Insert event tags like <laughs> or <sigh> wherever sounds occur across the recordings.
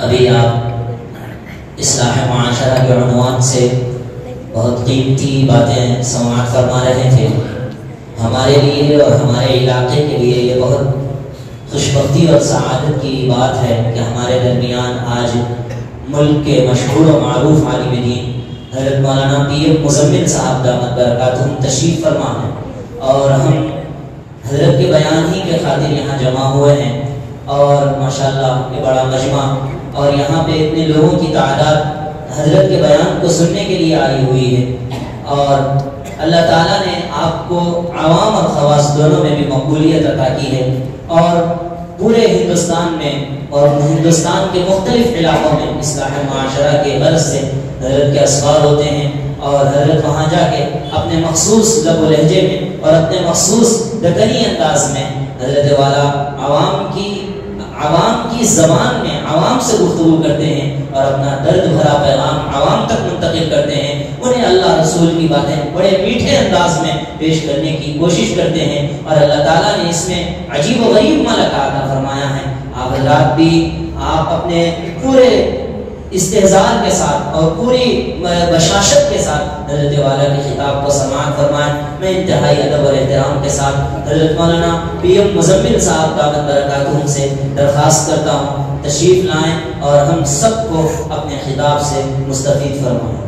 अभी आप इस माशरा के अनुमान से बहुत कीमती बातें समात फरमा रहे थे। हमारे लिए और हमारे इलाके के लिए ये बहुत खुशबी और शहादत की बात है कि हमारे दरमियान आज मुल्क के मशहूर और मरूफ आलिम दिन, हज़रत मौलाना पी एम मुजम्मिल साहब दामद बरकत तशीफ फरमा है। और हम हज़रत के बयान ही के खातिर यहाँ जमा हुए हैं और माशाल्लाह ये बड़ा मजमा और यहाँ पे इतने लोगों की तादाद हज़रत के बयान को सुनने के लिए आई हुई है। और अल्लाह ताला ने आपको आवाम और खवास दोनों में भी मकबूलियत अदा की है। और पूरे हिंदुस्तान में और हिंदुस्तान के मुख्तलिफ़ इलाक़ों में इस्लाम माशरा के गर्ज से हज़रत के असवार होते हैं और हज़रत वहाँ जाके अपने मखसूस लबो लहजे में और अपने मखसूस दकनी अंदाज में हज़रत वाला आवाम की आवाम की जबान में आवाम से गुफ्तु करते हैं और अपना दर्द भरा पैगाम आवाम तक मुंतकिल करते हैं। उन्हें अल्लाह रसूल की बातें बड़े मीठे अंदाज में पेश करने की कोशिश करते हैं और अल्लाह ताला ने इसमें अजीब व गरीब मलका फरमाया है। आप भी आप अपने पूरे इस्तेजार के साथ और पूरी बशाशत के साथ हज़रत वाला की खिताब को समात फरमाए मैं इंतहाई अदब और एहतराम के साथ हज़रत मौलाना पी एम मुजम्मिल साहब का बरकातहम से दरख्वास्त करता हूँ। तशरीफ़ लाएँ और हम सबको अपने खिताब से मुस्तफ़ फरमाएँ।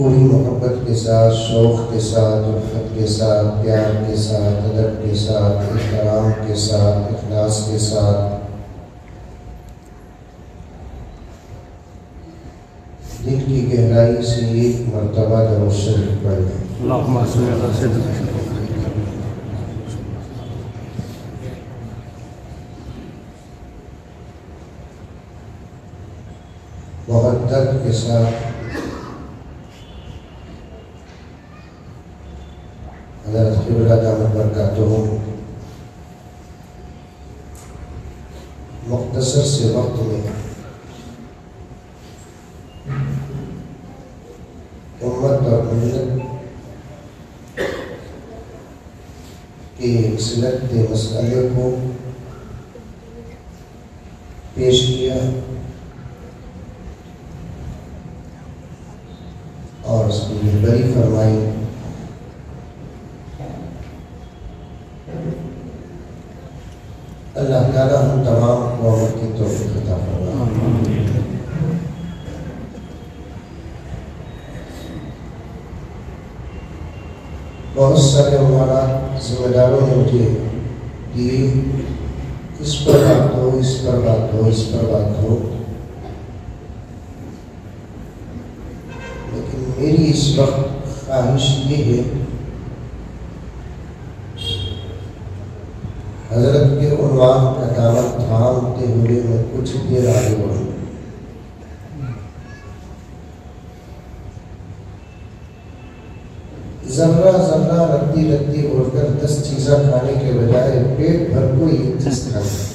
पूरी मोहब्बत के साथ शौक़ के साथ उल्फत के साथ प्यार के साथ अदब के साथ एहतराम के साथ अखलास के साथ। दिल की गहराई से एक मरतबा दरोशर पढ़ बहुत दर्द के साथ सिलत के मसले को पेश किया और उसकी रहबरी फरमाई अल्लाह ताला हम तमाम को अमल की तौफीक अता फरमाए बहुत सारे हमारा जिम्मेदारों ने मुझे दिए इस पर बात हो इस पर बात हो इस पर बात हो लेकिन मेरी इस वक्त ख्वाहिश ये है हज़रत के उन्वान का दामन थामते हुए मैं कुछ देर आगे बढ़ूँ जर्रा जर्रा रत्ती रत्ती उड़कर दस चीज़ा खाने के बजाय पेट भर को एक चीज़ खाना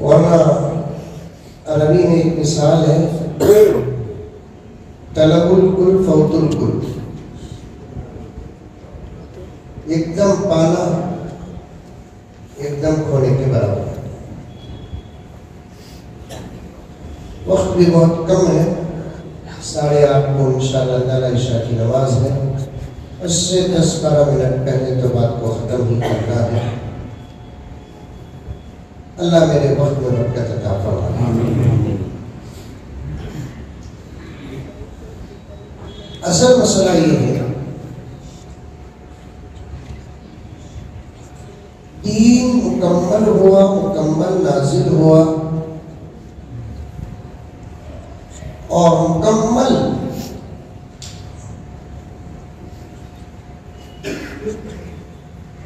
वरना अरबी में एक मिसाल एकदम पाना एकदम खोने के बराबर वक्त भी बहुत कम है साढ़े आठ को इंशाल्लाह ईशा की नमाज़ है उससे दस बारह मिनट पहले तो बात को ख़त्म ही करना है अल्लाह मेरे वक्त में बरकत अता फरमाए असल मसला ये है दीन मुकम्मल हुआ, मुकम्मल नाजिल हुआ और मुकम्मल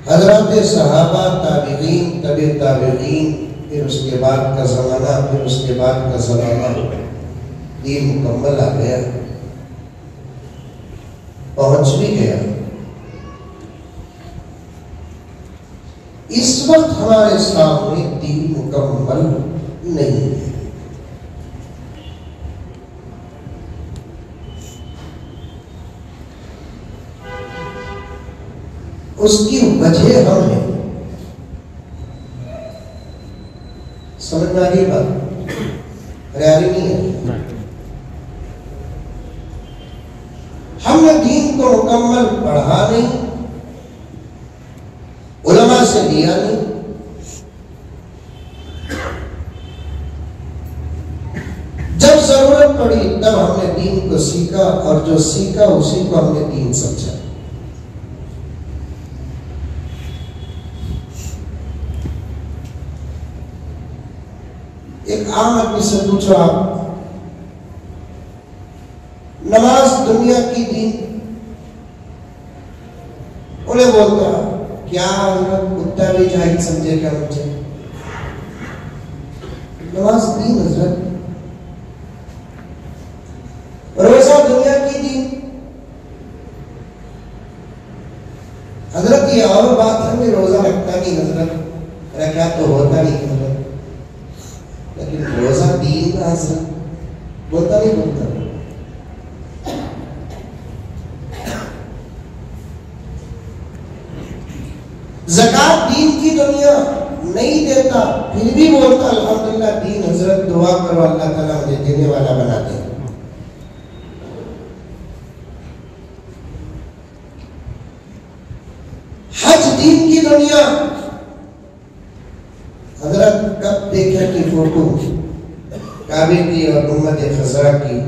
हज़रत सहाबा, ताबिगीन, तब ताबिगीन, फिर उसके बाद का ज़माना, फिर उसके बाद का ज़माना। दीन मुकम्मल आ गया। पहुँच भी गया। इस वक्त हमारे सामने दीन मुकम्मल नहीं है। उसकी वजह हम है। समझ में आ बात। हरियाणी नहीं है हमने दीन को मुकम्मल पढ़ा नहीं उलमा से लिया नहीं। जब ज़रूरत पड़ी, तब हमने दीन को सीखा और जो सीखा, उसी को हमने दीन समझा। एक आम आदमी से पूछो आप, नमाज़ दुनिया की दीन उन्हें बोलता क्या कुत्ता भी जाहिद समझे क्या मुझे? नमाज़ दीन हज़रत। रोजा दुनिया की दीन हज़रत ये और बात है, मैं रोजा रखता नहीं हज़रत। रखा तो होता नहीं हज़रत। लेकिन रोजा दीन का हज़रत। बोलता नहीं बोलता जक़ात दीन की दुनिया नहीं देता फिर भी बोलता अल्हम्दुलिल्लाह दीन हज़रत दुआ करो अल्लाह ताला मुझे देने वाला बना दे हज दीन की दुनिया हज़रत हज़रत कब देखा कि फ़ोटो काबे की और मोहम्मद खजरा की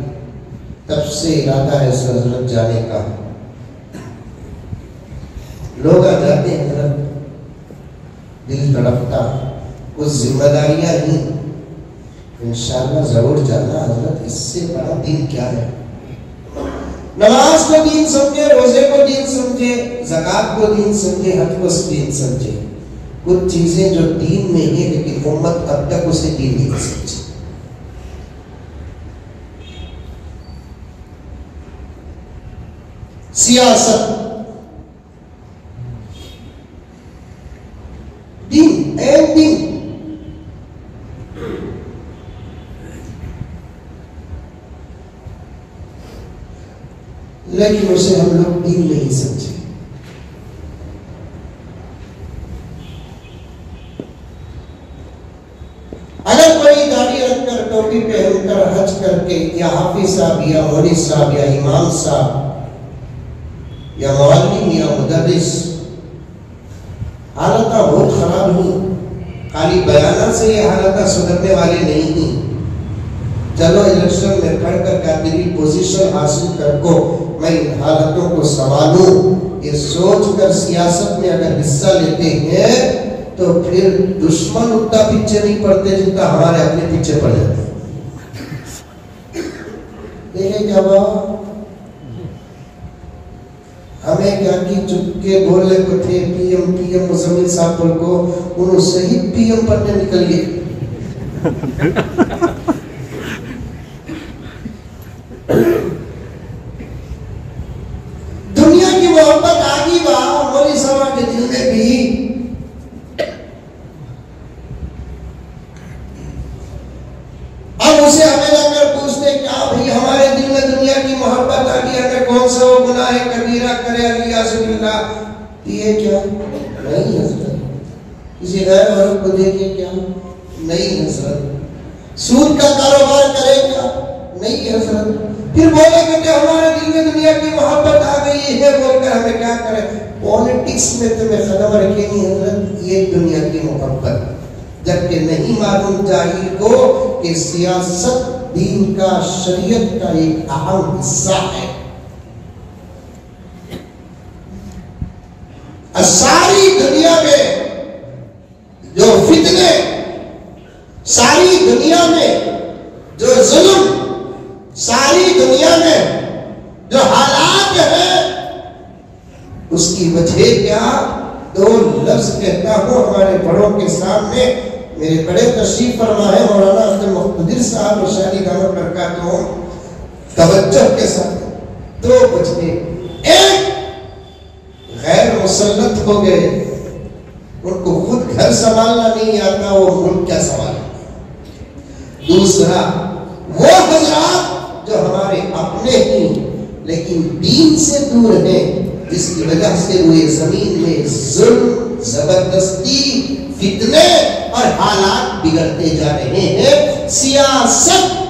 तब से इरादा है सो हज़रत जाने का। लोग आ जाते हैं हज़रत दिल तड़पता कुछ जिम्मेदारियाँ ही। इंशाल्लाह ज़रूर जाना, हज़रत, इससे बड़ा दिन क्या है? नमाज़ को दीन समझे, रोज़े को दीन समझे, जक़ात को दीन समझे, हज को दीन समझे। कुछ चीज़ें जो दीन में है, लेकिन उम्मत अब तक उसे दीन नहीं समझी। सियासत। दीन एंड दीन लेकिन उसे हम लोग दीन नहीं समझे। अगर कोई दाढ़ी रखकर टोपी पहनकर हज करके या हाफिज साहब या मौली साहब या इमाम साहब मुदरिस हालत बहुत खराब हुई खाली बयाना से ये हालत सुधरने वाले नहीं थी चलो इलेक्शन में खड़ कर काबिली पोजीशन हासिल कर को मैं इन हालतों को संभालूं। ये सोच कर सियासत में अगर हिस्सा लेते हैं तो फिर दुश्मन उतना पीछे नहीं पड़ते जितना हमारे अपने पीछे पड़ जाते। देखे क्या हुआ हमें क्या की चुपके बोले को थे, पीएम पीएम मुजम्मिल साहब पर को, उन्होंने सही पीएम बनने निकल गए <laughs> दुनिया की मोहब्बत आगी बा मौली सभा के दिल में भी अब उसे हमें जाकर पूछते क्या भाई हमारे दिल में दुनिया की मोहब्बत आ गई हमें कौन सा वो गुनाह कबीरा करे अलियाजुबिल्ला ये क्या नहीं हज़रत किसी गैर औरत को देखिए क्या नहीं हज़रत सूद का कारोबार करे क्या नहीं हज़रत फिर बोले कि हमारे दिल में दुनिया की मोहब्बत आ गई है बोलकर हमें क्या करें पॉलिटिक्स में तुम्हें कदम रखेंगे हज़रत ये दुनिया की मोहब्बत जबकि नहीं मालूम ज़ाहिर को कि सियासत दीन का शरीयत का एक अहम हिस्सा है सारी दुनिया में जो फितने सारी दुनिया में जो जुल्म सारी दुनिया में जो हालात है उसकी वजह क्या दो लफ्ज कहता हूँ हमारे बड़ों के सामने मेरे बड़े तशरीफ़ फरमा है मौलाना अब्दुल मुख्तदिर साहब शादी गाना करका तो तवज्जो के साथ दो वजह एक गैर मुसलत हो गए उनको खुद घर संभालना नहीं आता वो मुल्क क्या संभाल दूसरा वो हजरात जो हमारे अपने ही लेकिन दीन से दूर हैं जिसकी वजह से वे ज़मीन में जुल्म ज़बरदस्ती फितने और हालात बिगड़ते जा रहे हैं सियासत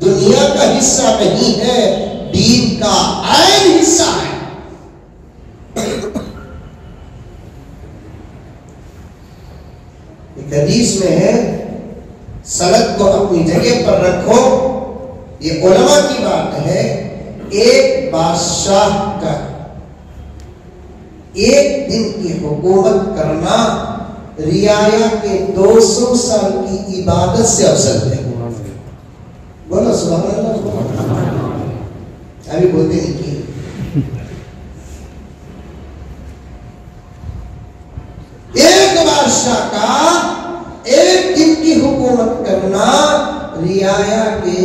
दुनिया का हिस्सा नहीं है दीन का आयन हिस्सा है एक हदीस में है सड़क को अपनी जगह पर रखो ये उलमा की बात है एक बादशाह का एक दिन की हुकूमत करना रियाया के 200 साल की इबादत से अफसल है। बोलो सुबह अभी बोलते नहीं की एक बादशाह का एक दिन की हुकूमत करना रियाया के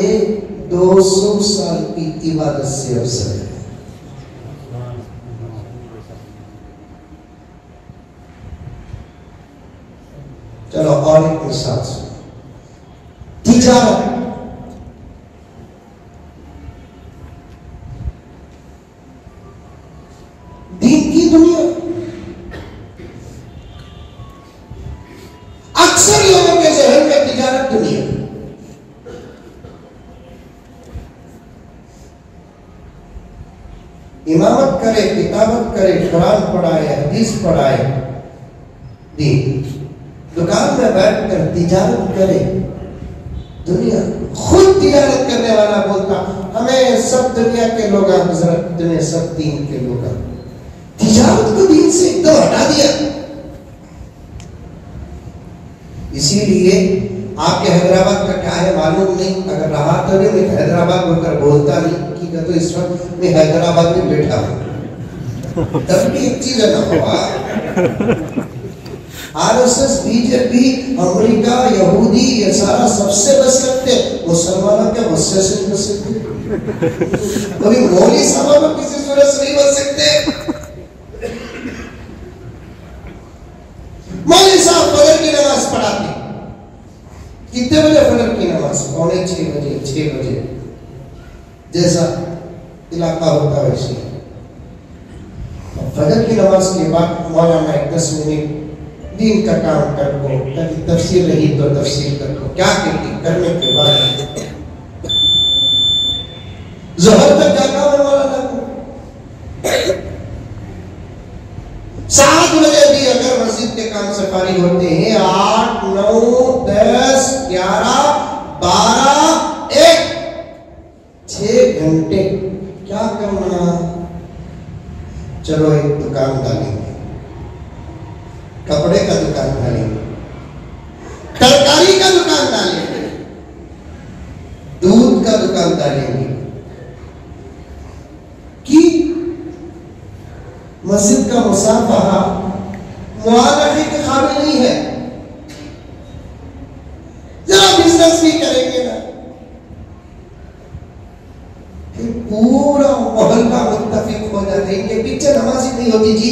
200 साल की इबादत से अवसर है। चलो, और एक मिसाल तिजारत दीन की दुनिया। अक्सर लोगों के जहन में तिजारत दुनिया। इमामत करे, किताबत करे, कुरान पढ़ाए, हदीस पढ़ाए। दीन। दुकान में बैठकर तिजारत करे। दुनिया खुद तिजारत करने वाला बोलता, हमें सब दुनिया के लोग तुम्हें सब दीन के लोग तिजारत को दीन से एकदम हटा दिया। इसीलिए आपके हैदराबाद का क्या है मालूम नहीं, अगर रहा तो नहीं, मैं हैदराबाद होकर बोलता नहीं, कि तो इस वक्त मैं हैदराबाद में बैठा हूँ। तब भी एक चीज़ है ना आरएसएस, बीजेपी, अमेरिका, यहूदी, ये सारा सबसे बच सकते मुसलमानों के गुस्से से बच सकते कभी मौली साहब किसी सूरत से नहीं बच सकते? मौली साहब फजर की नमाज़ पढ़ाते कितने बजे फजर की नमाज़? पौने छह बजे छह बजे। जैसा इलाका होता वैसे। फजर की नमाज़ के बाद मौलाना एक दस मिनट दिन का काम कर को कभी तफसीर रही तो तफसीर कर को क्या कहती करने के बाद। जहर तक है मौलाना को? सात बजे भी अगर मस्जिद के काम से फारिग होते हैं, आठ, नौ, दस, ग्यारह, बारह, एक छ घंटे। क्या करना? चलो एक दुकान कपड़े का डालेंगे तरकारी का दुकान डालेंगे दूध का दुकान डालेंगे कि मस्जिद का मुसाफा मुआरफे के काबिल नहीं है। जरा बिज़नेस भी करेंगे ना। पूरा मोहल्ला मुत्तफिक हो जाते इनके पीछे नमाजी नहीं होती जी।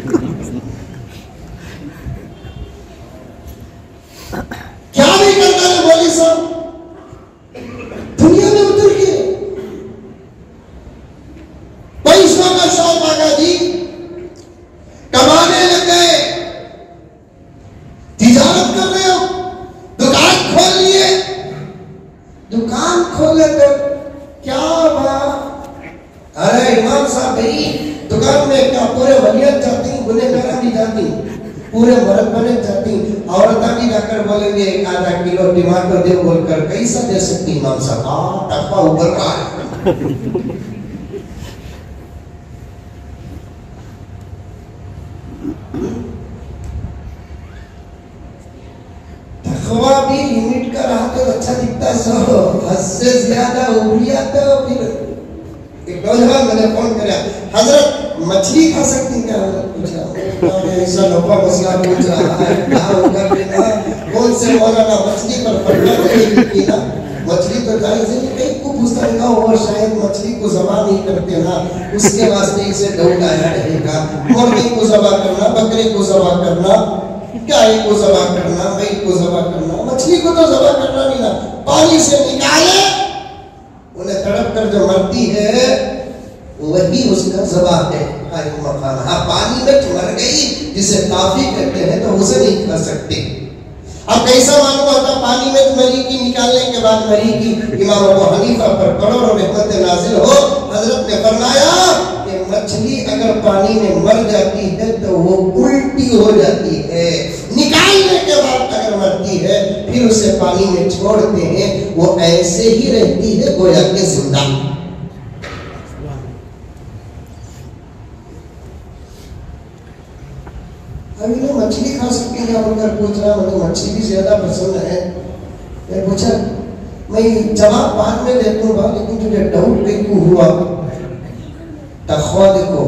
निकालने के बाद मरी की इमाम अबू हनीफा पर करोड़ों रहमत नाजिल हो, हज़रत ने फरमाया कि मछली अगर पानी में मर जाती है तो वो उल्टी हो जाती है। निकालने के बाद अगर मरती है, फिर उसे पानी में छोड़ते हैं, वो ऐसे ही रहती है गोया के ज़िंदा। अभी मछली खा सकती है उनकर पूछ रहा मुझे मछली भी ज़्यादा पसंद है। मैं पूछा मैं जवाब बाद में दे दूँगा लेकिन तुझे डाउट नहीं क्यों हुआ? तखवा देखो।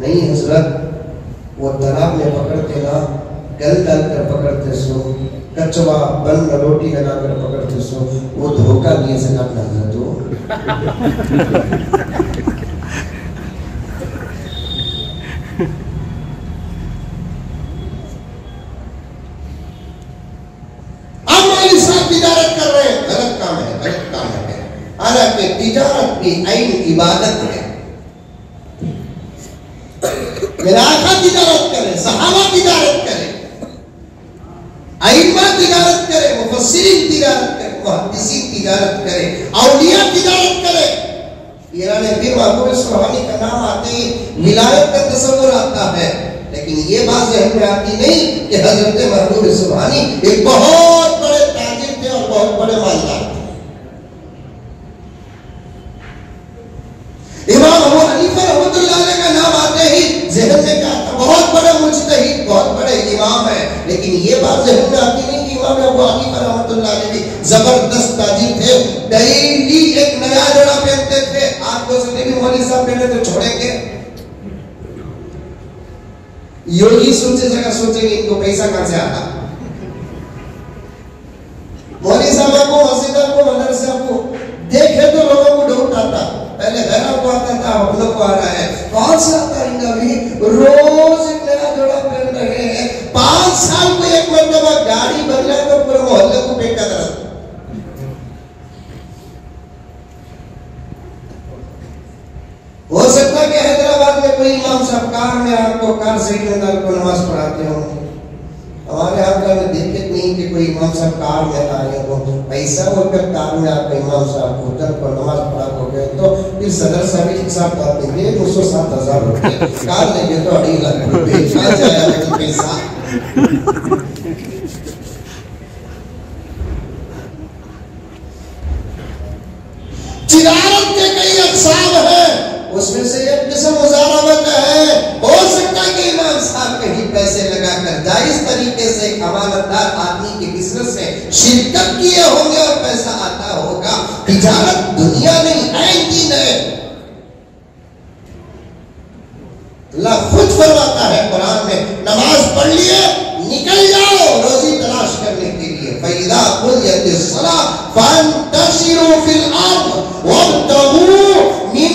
नहीं, हज़रत, वो तालाब में पकड़ते ना गल डाल कर पकड़ते सो कचवा बन रोटी लगा कर पकड़ते सो, वो धोखा दिए से ना हज़रत हो अब मौलवी साहब तिजारत कर रहे हैं गलत काम है गलत काम है हालाँकि तिजारत भी आइन इबादत है। मेरा आका तिजारत करे, सहाबा तिजारत करे आइमा तिजारत करे, मुफस्सिरीन तिजारत करे, मुहद्दिसीन तिजारत करे, औलिया तिजारत करे। ईरान फिर महबूब सुहानी का नाम आते ही विलायत का तस्वर आता है। लेकिन ये बात जहन में आती नहीं कि हज़रत महबूब सुहानी एक बहुत बड़े ताजिर थे और बहुत बड़े मालदार थे इमाम अबू हनीफा रहमतुल्लाह का नाम आते ही जहन में क्या आता बहुत बड़े मुजतहिद, बहुत बड़े इमाम है। लेकिन ये बात जहन में आती नहीं कि इमाम अबू हनीफा रहमतुल्लाह भी ज़बरदस्त ताजिर थे। डेली एक नया जोड़ा पहनते थे। आप को सुने भी मौलवी साहब पहने तो छोड़ेंगे। योगी सोचे जगह सोचेंगे इनको पैसा कहाँ से आता। मौलवी साहब को मस्जिद को, मदरसा को देखे तो लोगों पहले घरों को आता था हम लोग को आ रहा है। कौन सा आता इनका भी रोज एक नया जोड़ा पहन रहे हैं। पाँच साल को एक मरतबा गाड़ी बदला तो पूरे मोहल्ले को बेटा दर्द हो। सकता है कि हैदराबाद में कोई इमाम साहब कार में आपको कार से नमाज़ पढ़ाते हो। हमारे यहाँ का मैं इमाम साहब कार में आए हो पैसा होकर कार में आपका इमाम साहब होटल पर नमाज़ पढ़ा हो गए तो फिर सदर साहब एक साहब कहते हैं दो सौ सात हज़ार रुपये कार लेंगे तो अढ़ी लाख रुपये जाएगा तो पैसा। तिजारत के कई अकसाम हैं, उसमें से एक किस्म है हो सकता है कि इमाम साहब कहीं पैसे लगाकर जायज़ तरीके से एक अमानतदार आदमी के बिज़नेस में शिरकत किए होंगे और पैसा आता होगा। तिजारत दुनिया नहीं है दीन है अल्लाह खुद फरमाता है कुरान में, नमाज़ पढ़ लिए, निकल जाओ रोजी तलाश करने के लिए। फैदा कुलियत सला फंतशिरु फिल मिन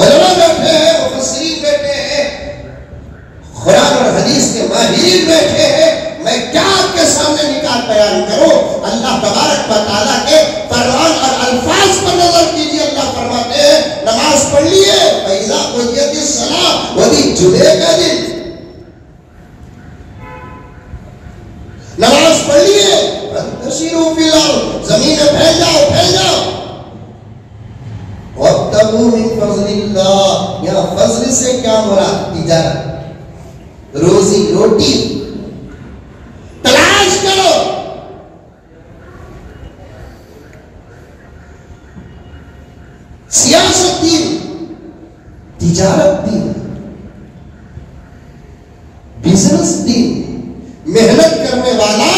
उलमा बैठे हैं मुफस्सिरीन बैठे हैं कुरान और हदीस के माहिरीन बैठे हैं मैं क्या आपके सामने निकाल बयान करूँ अल्लाह तबारक व तआला के फरमान और अल्फाज पर नज़र कीजिए अल्लाह फरमाते हैं नमाज़ पढ़ लिए फैजा कुलियत सला वही जुमे का दिन नमाज़ पढ़ लिए फंतशिरु फिल अर्द ज़मीन में फैल जाओ फैल जाओ वब्तगू मिन फज़लिल्लाह यहाँ फजल से क्या मुराद तिजारत रोजी रोटी तलाश करो सियासत दीन तिजारत दीन बिज़नेस दीन मेहनत करने वाला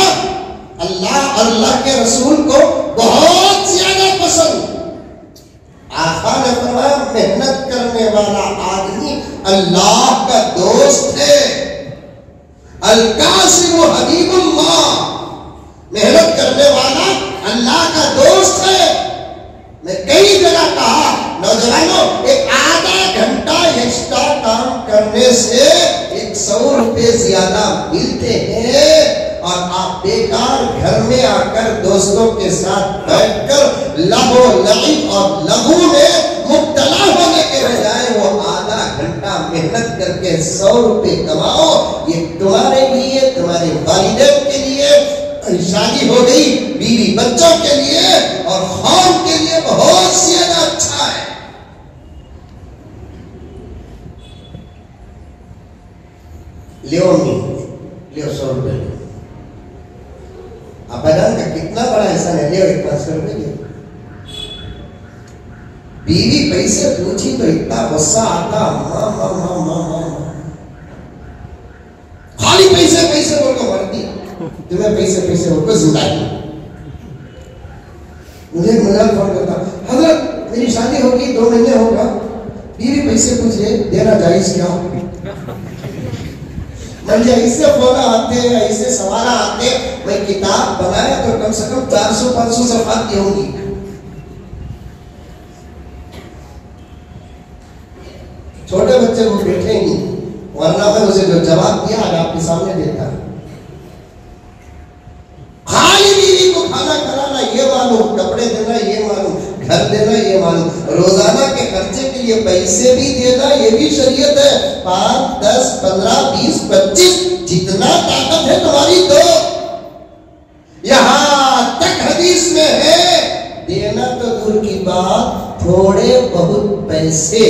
अल्लाह अल्लाह के रसूल को बहुत ज़्यादा पसंद आका ने फरमाया मेहनत करने वाला आदमी अल्लाह का दोस्त है अलकासिम हबीबुल्लाह मेहनत करने वाला अल्लाह का दोस्त है मैं कई जगह कहा नौजवानों एक आधा घंटा एक्स्ट्रा काम करने से एक सौ रुपए ज़्यादा मिलते हैं और आप बेकार घर में आकर दोस्तों के साथ बैठकर लबो लईब और लघु में मुब्तला होने के बजाय वो आधा घंटा मेहनत करके सौ रुपए कमाओ, ये तुम्हारे लिए, तुम्हारे वालिदैन के लिए, शादी हो गई, बीवी बच्चों के लिए और खान के लिए बहुत ज़्यादा अच्छा है। नहीं लियो सौ लो अब बदान का कितना बड़ा ऐसा है लियो एक पाँच सौ रुपए लियो बीवी पैसे पूछी तो इतना गुस्सा आता माँ माँ माँ माँ माँ खाली पैसे पैसे बोल को मरती तुम्हें पैसे पैसे बोल को ज़िंदगी मुझे एक मज़ाक फ़ोन करता हज़रत मेरी शादी होगी दो महीने होगा बीवी पैसे पूछे देना जायज़ क्या म्हणजे ऐसे फ़ोन आते ऐसे सवाल आते मैं किताब बनाया तो कम से कम 400 500 सफात की होंगी। छोटे बच्चे को बैठे नहीं वरना मैं उसे जो जवाब दिया, आज आपके सामने देता खाली बीवी को खाना खिलाना, ये मालूम, कपड़े देना, ये मालूम। घर देना ये मालूम रोज़ाना के खर्चे के लिए पैसे भी देना, ये भी शरीयत है। पाँच, दस, पंद्रह, बीस, पच्चीस, जितना ताकत है तुम्हारी दो। यहाँ तक हदीस में पास थोड़े बहुत पैसे,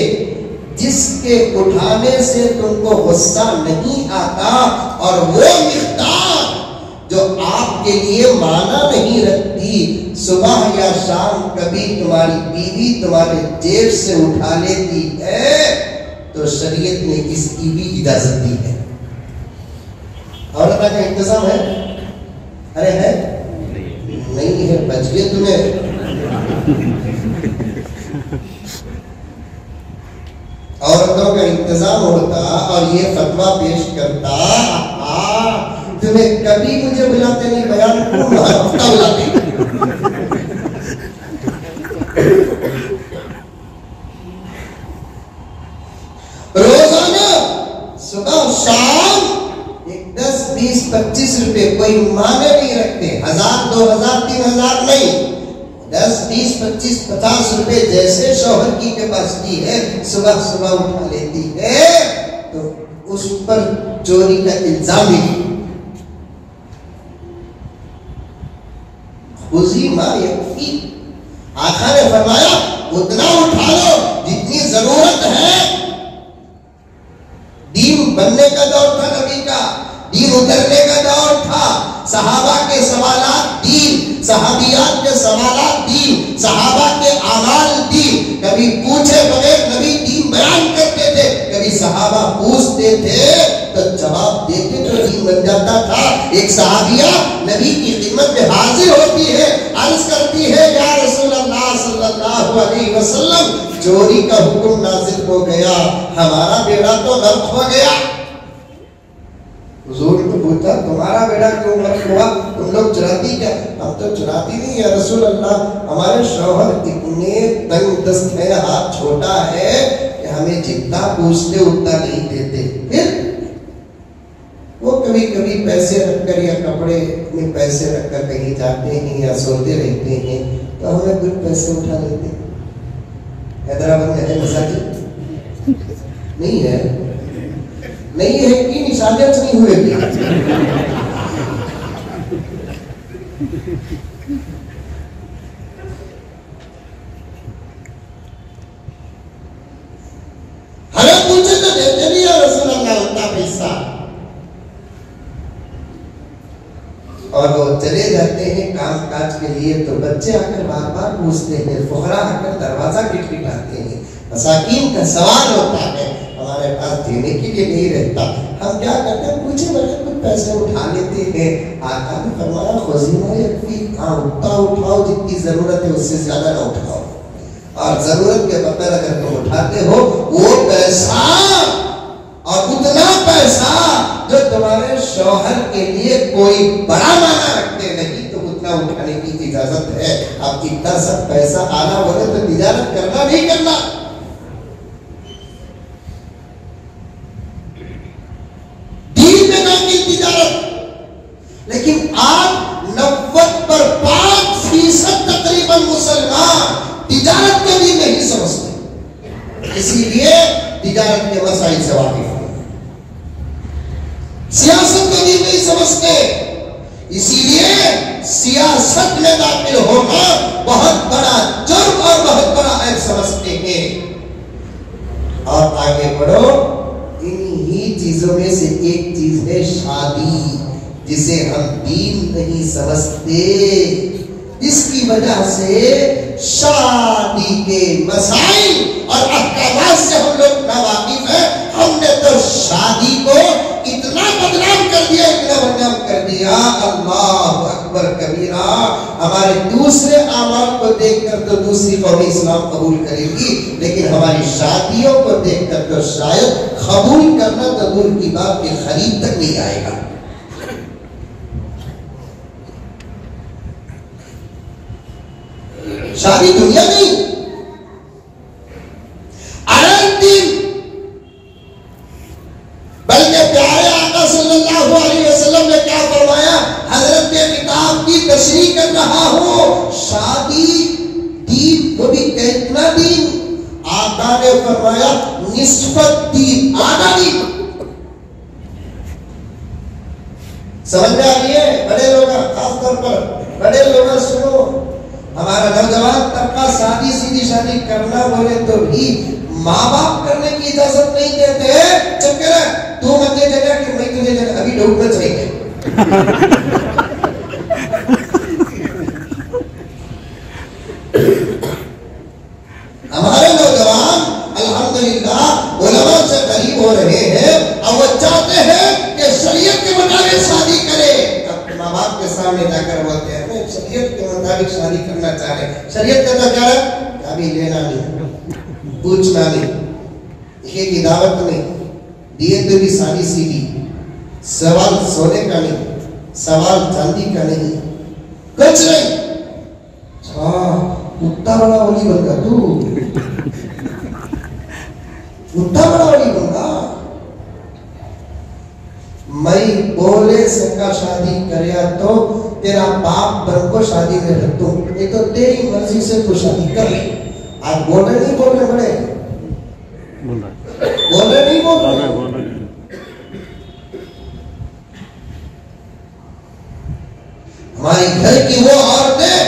जिसके उठाने से तुमको गुस्सा नहीं आता, और वो मिकदार जो आपके लिए माना नहीं रखती सुबह या शाम कभी तुम्हारी बीवी तुम्हारे जेब से उठा लेती है तो शरीयत ने इसकी भी इजाज़त दी है। औरत का इंतज़ाम है? अरे है? नहीं है बच गए तुम्हें। औरतों का इंतज़ाम होता और ये फतवा पेश करता आ, तुम्हें कभी मुझे बुलाते नहीं, बयान क्यों हफ़्ता बुलाते रोज़ाना सुबह शाम एक दस, बीस, पच्चीस रुपए कोई माने नहीं रखते। हज़ार, दो हज़ार, तीन हज़ार नहीं। दस, बीस, पच्चीस, पचास रुपए जैसे शोहर की कैपेसिटी है, सुबह सुबह उठा लेती है तो उस पर चोरी का इल्ज़ाम ही खुशी माँ यकीन आखा ने फरमाया, उतना उठा लो जितनी ज़रूरत है। दीन बनने का दौर था नबी का, दीन उतरने का दौर था। सहाबा के सवाल दीन, सहाबियात के सवाल दीन, सहाबा के आमाल दीन। कभी पूछे बगैर बन जाता था। एक सहाबिया नबी की खिदमत में हाजिर होती है, अर्ज़ करती है, या रसूल अल्लाह सल्लल्लाहु अलैहि वसल्लम, चोरी का हुक्म नाजिल हो गया, हमारा बेड़ा तो गर्क हो गया। हुजूर को पूछा, तुम्हारा बेड़ा क्यों गर्क हुआ? तुम लोग चुराती क्या? हम तो चुराती नहीं है रसूल अल्लाह हमारे शौहर इतने तंग दस्त है, हाथ छोटा है कि हमें जितना पूछते उतना नहीं देते। फिर वो कभी कभी पैसे रखकर या कपड़े में पैसे रखकर कहीं जाते हैं या सोते रहते हैं तो हमें कुछ पैसे उठा लेते हैदराबाद में है मसाजिद नहीं है। नहीं है कि निशाद नहीं हुए भी हमें पूछे तो देते नहीं है रसूल अल्लाह उतना पैसा और वो चले जाते हैं काम काज के लिए तो बच्चे आकर बार बार पूछते हैं फुकरा आकर दरवाज़ा खिटखिटाते हैं। मसाकीन का सवाल होता है, हमारे पास देने के लिए नहीं रहता। हम क्या करते हैं, पूछे बगैर कुछ पैसे उठा लेते हैं। आका ने फरमाया खुजीना यकफी हाँ उतना उठाओ, जितनी ज़रूरत है उससे ज़्यादा ना उठाओ। और ज़रूरत के बगैर अगर तुम उठाते हो, वो पैसा और उतना पैसा जो तुम्हारे शौहर के लिए कोई बड़ा माना रखते, नहीं तो उतना उठाने की इजाज़त है। इतना सब पैसा आना बोले तो तिजारत करना नहीं करना दीन में नाम की तिजारत लेकिन आज नब्बे पर पाँच फ़ीसद तकरीबन मुसलमान तिजारत के भी नहीं समझते इसीलिए तिजारत के मसाइल से वाकिफ है सियासत को भी नहीं समझते इसीलिए सियासत में दाखिल होना बहुत बड़ा जुर्म और बहुत बड़ा ऐप समझते हैं और आगे बढ़ो इन्हीं चीज़ों में से एक चीज़ है शादी जिसे हम दीन नहीं समझते इसकी वजह से शादी के मसाइल और अहकाम से हम लोग नावाकिफ हैं हमने तो शादी को इतना बदनाम कर दिया इतना बदनाम कर दिया अल्लाह अकबर कबीरा हमारे दूसरे आमाल को देखकर तो दूसरी कौमी इस्लाम कबूल करेगी लेकिन हमारी शादियों को देखकर तो शायद कबूल करना तो दूर की बात के खरीद तक नहीं आएगा शादी दुनिया नहीं अनंत दिन बल्कि प्यारे आका सल्लल्लाहु अलैहि वसल्लम ने क्या फरमाया हज़रत के किताब की तशरी कर रहा हूँ शादी दीन को भी कितना दिन आका ने फरमाया निस्बत दीन आधा दिन समझ में आ रही है बड़े लोग खास तौर पर बड़े लोग सुनो हमारा नौजवान तबका शादी सीधी शादी करना बोले तो भी माँ बाप करने की इजाज़त नहीं देते चुप कर तू मुझे जगह कि मैं तुझे जगह अभी ढूंढना चाहिए हमारे नौजवान, अल्हम्दुलिल्लाह, उलमा से करीब हो रहे हैं और वो चाहते हैं कि शरीयत के मुताबिक शादी करे। माँ बाप के सामने जाकर बोलते हैं शरीयत के मुताबिक शादी करना चाह रहे शरीयत क्या है अभी लेना नहीं, पूछना नहीं, ये की दावत नहीं, दिए तो भी सारी सीधी, सवाल सोने का नहीं, सवाल चांदी का नहीं, कुछ नहीं हाँ कुत्ता बड़ा ओली बनगा तू कुत्ता बड़ा ओली बनगा मैं बोले संगा शादी करया तो तेरा बाप बन को शादी में रख। दूँ ये तो तेरी मर्ज़ी से तू शादी कर ले। आज बोल नहीं बोले बड़े बोल। बोल नहीं बोल बोल रहे बोल। हमारे घर की वो औरतें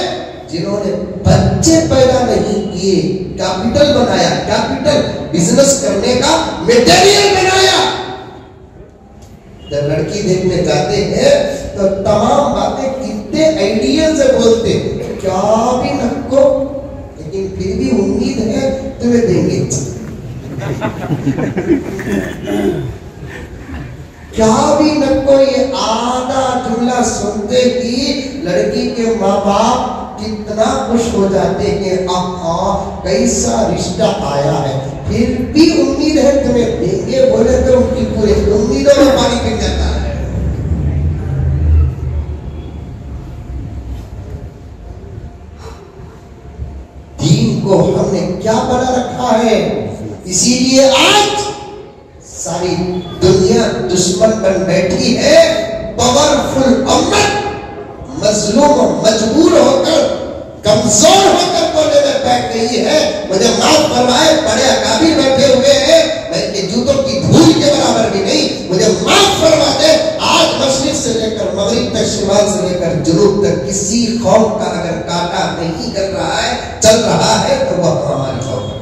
जिन्होंने बच्चे पैदा नहीं किए कैपिटल बनाया, कैपिटल बिज़नेस करने का मेटेरियल बनाया। जब लड़की देखने जाते हैं तो तमाम बातें कितने आइडियल से बोलते क्या भी नको लेकिन फिर भी उम्मीद है, तुम्हें देंगे। क्या भी नको ये आधा जुमला सुनते कि लड़की के माँ बाप कितना खुश हो जाते हैं, आहा, कैसा रिश्ता आया है। फिर भी उम्मीद है तुम्हें देंगे, बोले तो उनकी पूरी उम्मीदों में पानी फिर जाता है। दीन को हमने क्या बना रखा है? इसीलिए आज सारी दुनिया दुश्मन बन बैठी है पावरफुल अम्मत मजलूम मजबूर होकर, कमज़ोर होकर कोने में बैठ गई है। मुझे माफ़ फरमाए, बड़े अकाबिर बैठे हुए हैं। मैं इनके जूतों की धूल के बराबर भी नहीं, मुझे माफ़ फरमा दे। आज मशरक से लेकर मगरिब तक, शिमाल से लेकर जुनूब तक किसी कौम का अगर काटा नहीं कर रहा है, चल रहा है तो वह हमारी कौम है।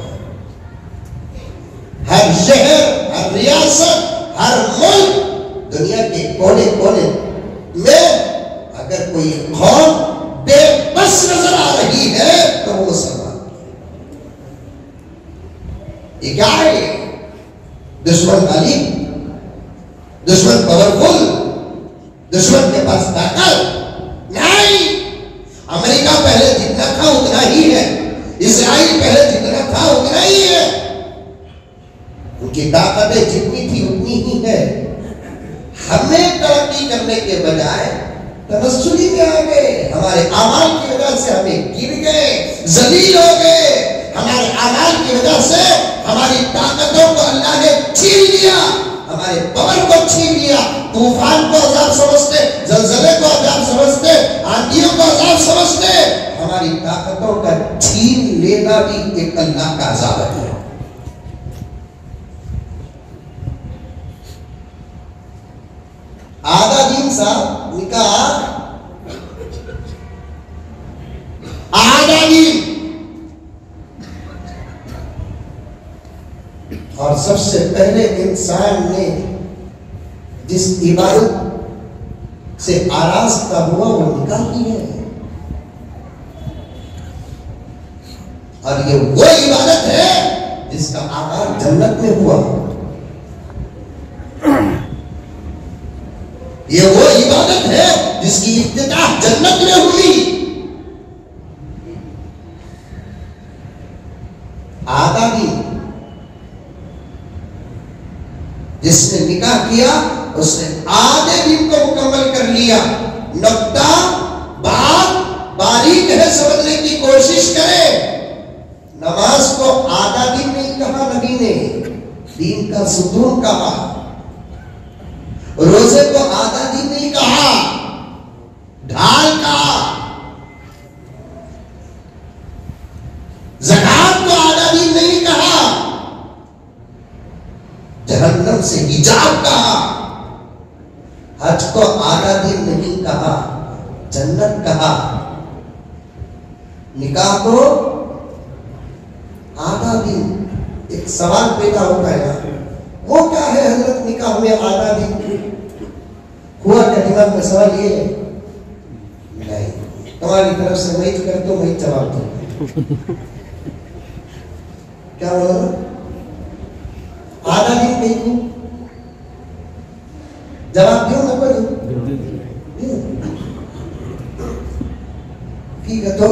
कहा। हज को आधा दिन नहीं कहा, जन्नत कहा। निकाह को आधा दिन एक सवाल पैदा होता है। वो क्या है हज़रत निकाह में आधा दिन हुआ क्या? दिमाग में सवाल ये नहीं। तुम्हारी तरफ़ से वही कर दो वही जवाब दो। क्या आधा दिन नहीं? जवाब दो ना बोलो ठीक है तो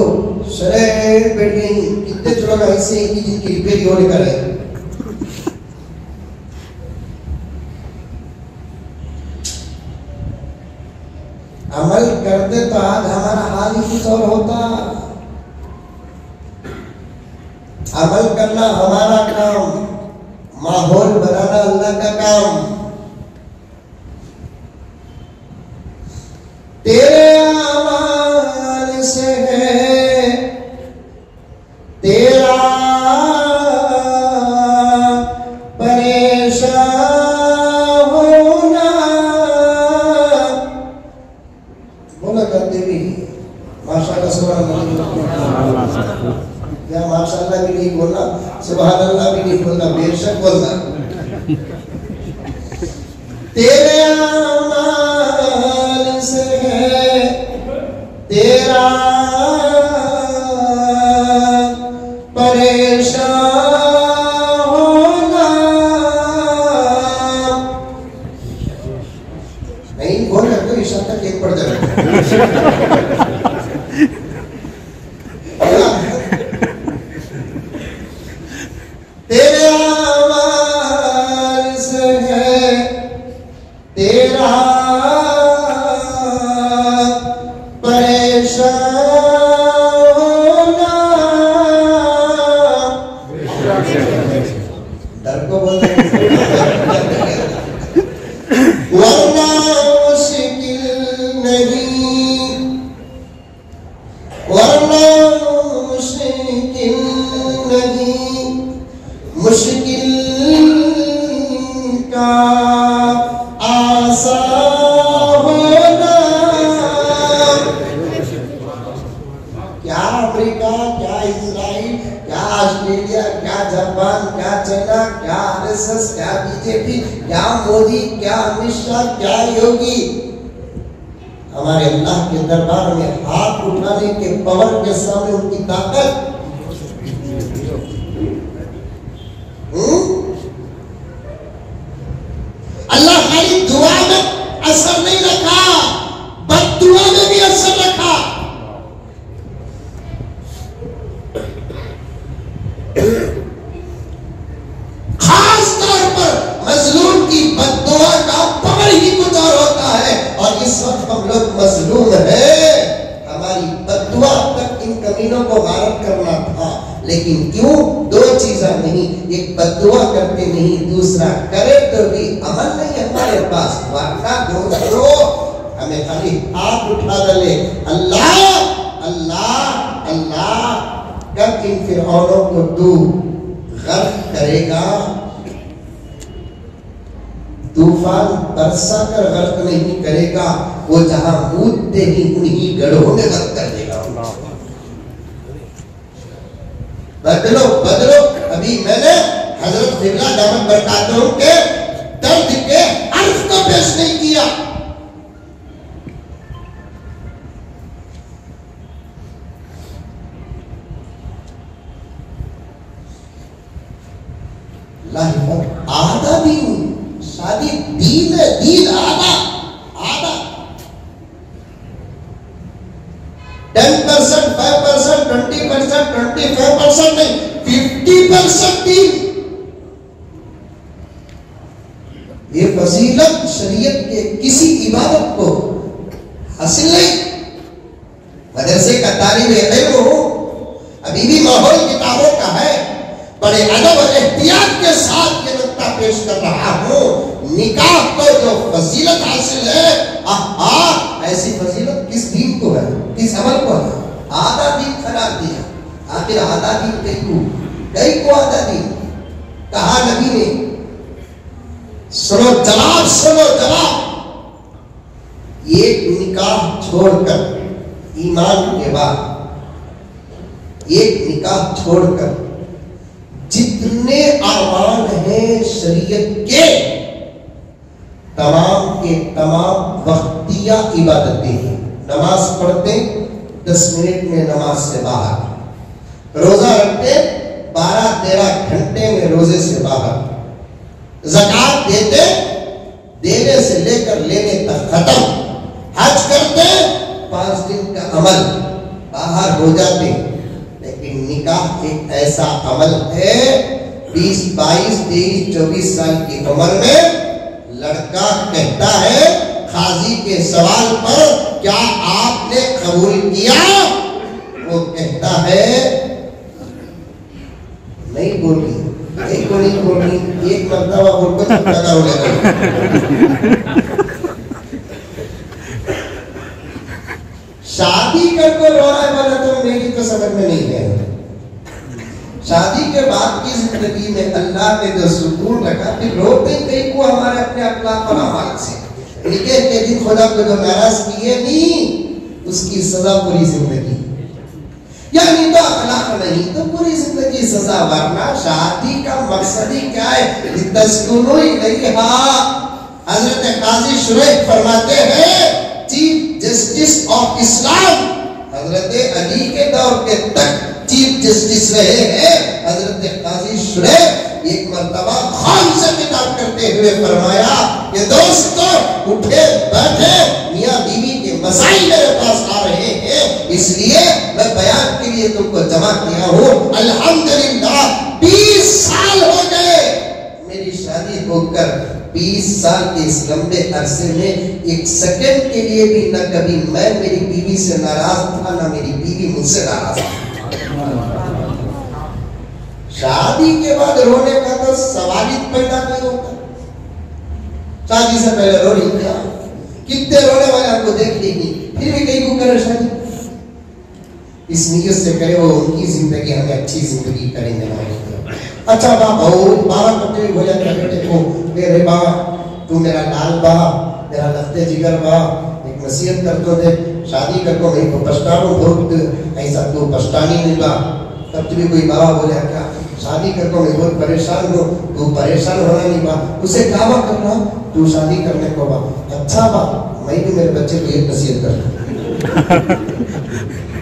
सरे बैठ गई कितने चलो ऐसे ही जिनकी रिपेयरी होने का है अमल करते तो आज हमारा हाल ही कुछ और होता अमल करना हमारा काम माहौल बनाना अल्लाह का काम तेरे आवाज़ से है माहौल किताबों का है। बड़े अदब और एहतियात के साथ ये नुकता पेश कर रहा हूँ। निकाह को जो फजीलत हासिल है, आहा, ऐसी फजीलत किस दीन को है? किस अमल को है? आधा दिन खराब दिया। आखिर आधा दिन कई को कई को आधा दिन? कहा नबी ने सुनो जवाब सुनो जवाब एक निकाह छोड़कर ईमान के बाद एक निकाह छोड़कर जितने आमान हैं शरीयत के, तमाम के तमाम वक्तिया इबादतें हैं। नमाज़ पढ़ते, दस मिनट में नमाज़ से बाहर। रोजा रखते, बारह तेरह घंटे में रोज़े से बाहर। जक़ात देते, देने से लेकर लेने तक खत्म। हज करते, पाँच दिन का अमल। बाहर हो जाते लेकिन निकाह एक ऐसा अमल है। बीस, बाईस, तेईस, चौबीस साल की उम्र में लड़का कहता है, खाजी के सवाल पर क्या आपने कबूल किया? वो कहता है, नहीं बोली नहीं बोली एक मरतबा बोल को लगा हो लगा शादी करके रोना है वाला तो मेरी तो समझ में नहीं है। शादी के बाद की ज़िंदगी में अल्लाह ने जो सुकून रखा, फिर रोते कई को हमारे अपने अखलाक और अमाल से। निके के दिन खुदा को जो नाराज़ किए नहीं, उसकी सजा पूरी ज़िंदगी। यानी तो अखलाक नहीं तो पूरी ज़िंदगी सजा, वरना शादी का मकसद ही क्या है? तस्कुनो इलैहा हज़रत काजी शुरैह फरमाते हैं चीफ जस्टिस ऑफ़ इस्लाम हज़रत अली के दौर के तक चीफ जस्टिस रहे हैं। हज़रत काजी शुरैह एक मर्तबा खान से किताब करते हुए फरमाया कि दोस्तों उठे, बैठे, मियाँ बीवी के मसाइल मेरे पास आ रहे हैं। इसलिए मैं बयान के लिए तुमको जमा किया हूँ। अल्हम्दुलिल्लाह, बीस साल गए मेरी शादी 20 साल के इस लंबे अरसे में एक सेकंड के लिए भी न कभी मैं मेरी बीवी से नाराज़ था, ना मेरी बीवी मुझसे नाराज़ थी। शादी के बाद रोने का तो सवाल ही पैदा नहीं होता। शादी से पहले रो रही क्या कितने रोने वाले आपको देख लेंगे फिर भी कहीं को करे शादी। इस नीयत से करे वो उनकी ज़िंदगी हमें अच्छी ज़िंदगी करेंगे। अच्छा बा भाऊ बाबा कटे बोले क्या बेटे को मेरे बा, तू मेरा लाल बा, मेरा लफ्ते जिगर बा, एक नसीहत कर तो दे, शादी कर को नहीं को पछतानो बहुत, ऐसा तू पछतानी नहीं बा। तब भी कोई बाबा बोले, क्या, शादी कर को मैं बहुत परेशान हूँ, तू परेशान होना नहीं बा। उसे बा करना? तू शादी करने को बा। अच्छा बा, मैं भी मेरे बच्चे को एक नसीहत कर <laughs>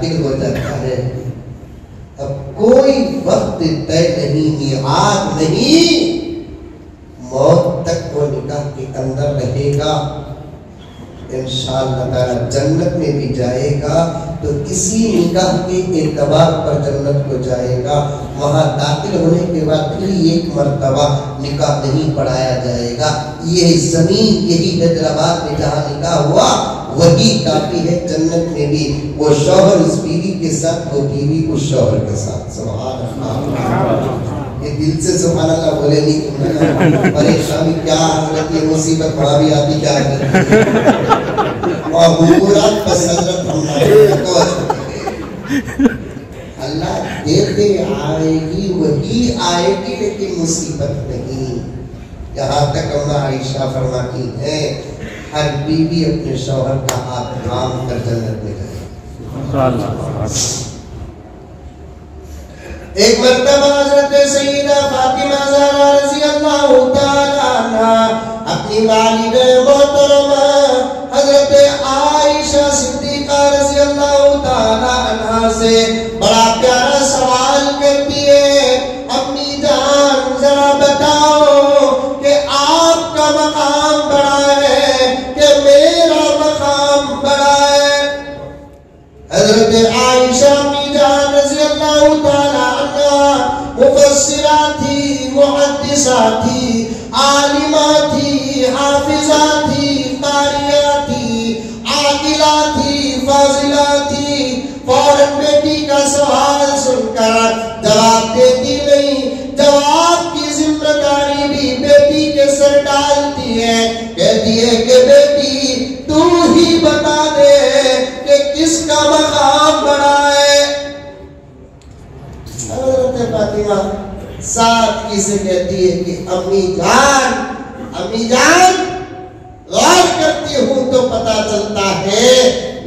दाखिल हो जाता है। अब कोई वक्त तय नहीं मियाद नहीं, मौत तक वो निकाह के अंदर रहेगा। इंशाअल्लाह जन्नत में भी जाएगा तो इसी निकाह के एतबार पर जन्नत को जाएगा। वहाँ दाखिल होने के बाद फिर एक मर्तबा निकाह नहीं पढ़ाया जाएगा। ये ज़मीन यही हैदराबाद में जहाँ निकाह हुआ वही काफ़ी है जन्नत में भी। वो शौहर उस बीवी के साथ, वो बीवी उस शौहर के साथ। ये दिल से अल्लाह बोले नहीं परेशानी क्या हज़रत ये मुसीबत बड़ा भी आती, क्या और तो अल्लाह देते आएगी, वही आएगी, लेकिन मुसीबत नहीं। यहाँ तक अम्मा आयशा फरमाती है हर बीवी अपने शोहर का हाथ थाम कर जन्नत में जाए। एक मरतबा हज़रत सईदा फातिमा रज़ी अल्लाह अपनी वालिद अम्मी जान अम्मी जान गौर करती हूँ तो पता चलता है,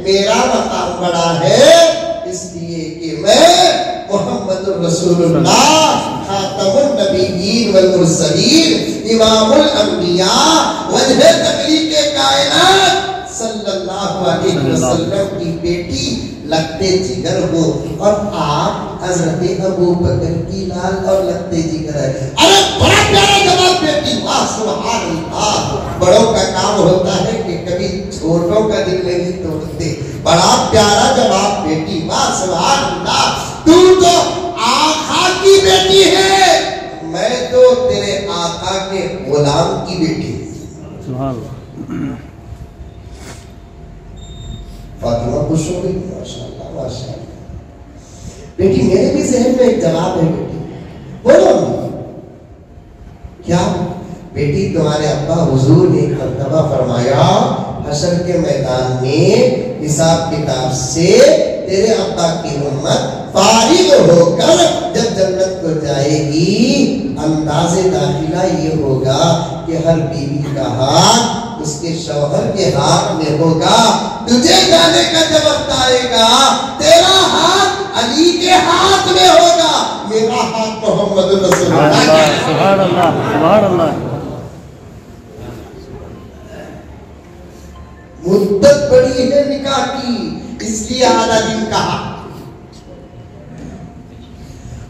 मेरा मकाम बड़ा है, इसलिए कि मैं मोहम्मद रसूलुल्लाह, खातमुन नबीयीन वल मुरसलीन, इमामुल अंबिया, वजह तकलीक कायनात, सल्लल्लाहु अलैहि वसल्लम की बेटी लगते जिगर हो। और आप हज़रत अबू बकर की लाल और लगते जिगर है। अरे बड़ा प्यारा जवाब बेटी वाह सुभान अल्लाह होता है कि कभी छोटों का दिल नहीं तोड़ते। बड़ा प्यारा जवाब बेटी वाह सुभान अल्लाह तू तो आखा की बेटी है मैं तो तेरे आका के गुलाम की बेटी हूँ सुभान अल्लाह फातिमा खुश हो गई माशाल्लाह माशाल्लाह बेटी मेरे भी जहन में एक जवाब है बेटी बोलो अम्मी। क्या बेटी तुम्हारे अब्बा हुजूर ने एक मर्तबा फरमाया हशर के मैदान में हिसाब किताब से तेरे अब्बा की उम्मत फारिग होकर जब जन्नत को जाएगी अंदाजे दाखिला ये होगा कि हर बीवी का हाथ उसके शौहर के हाथ में होगा। तुझे जाने का जब वक्त आएगा तेरा हाथ अली के हाथ में होगा। मेरा हाथ मोहम्मद रसूलुल्लाह मुद्दत बड़ी है निकाह की। इसलिए आधा दिन कहा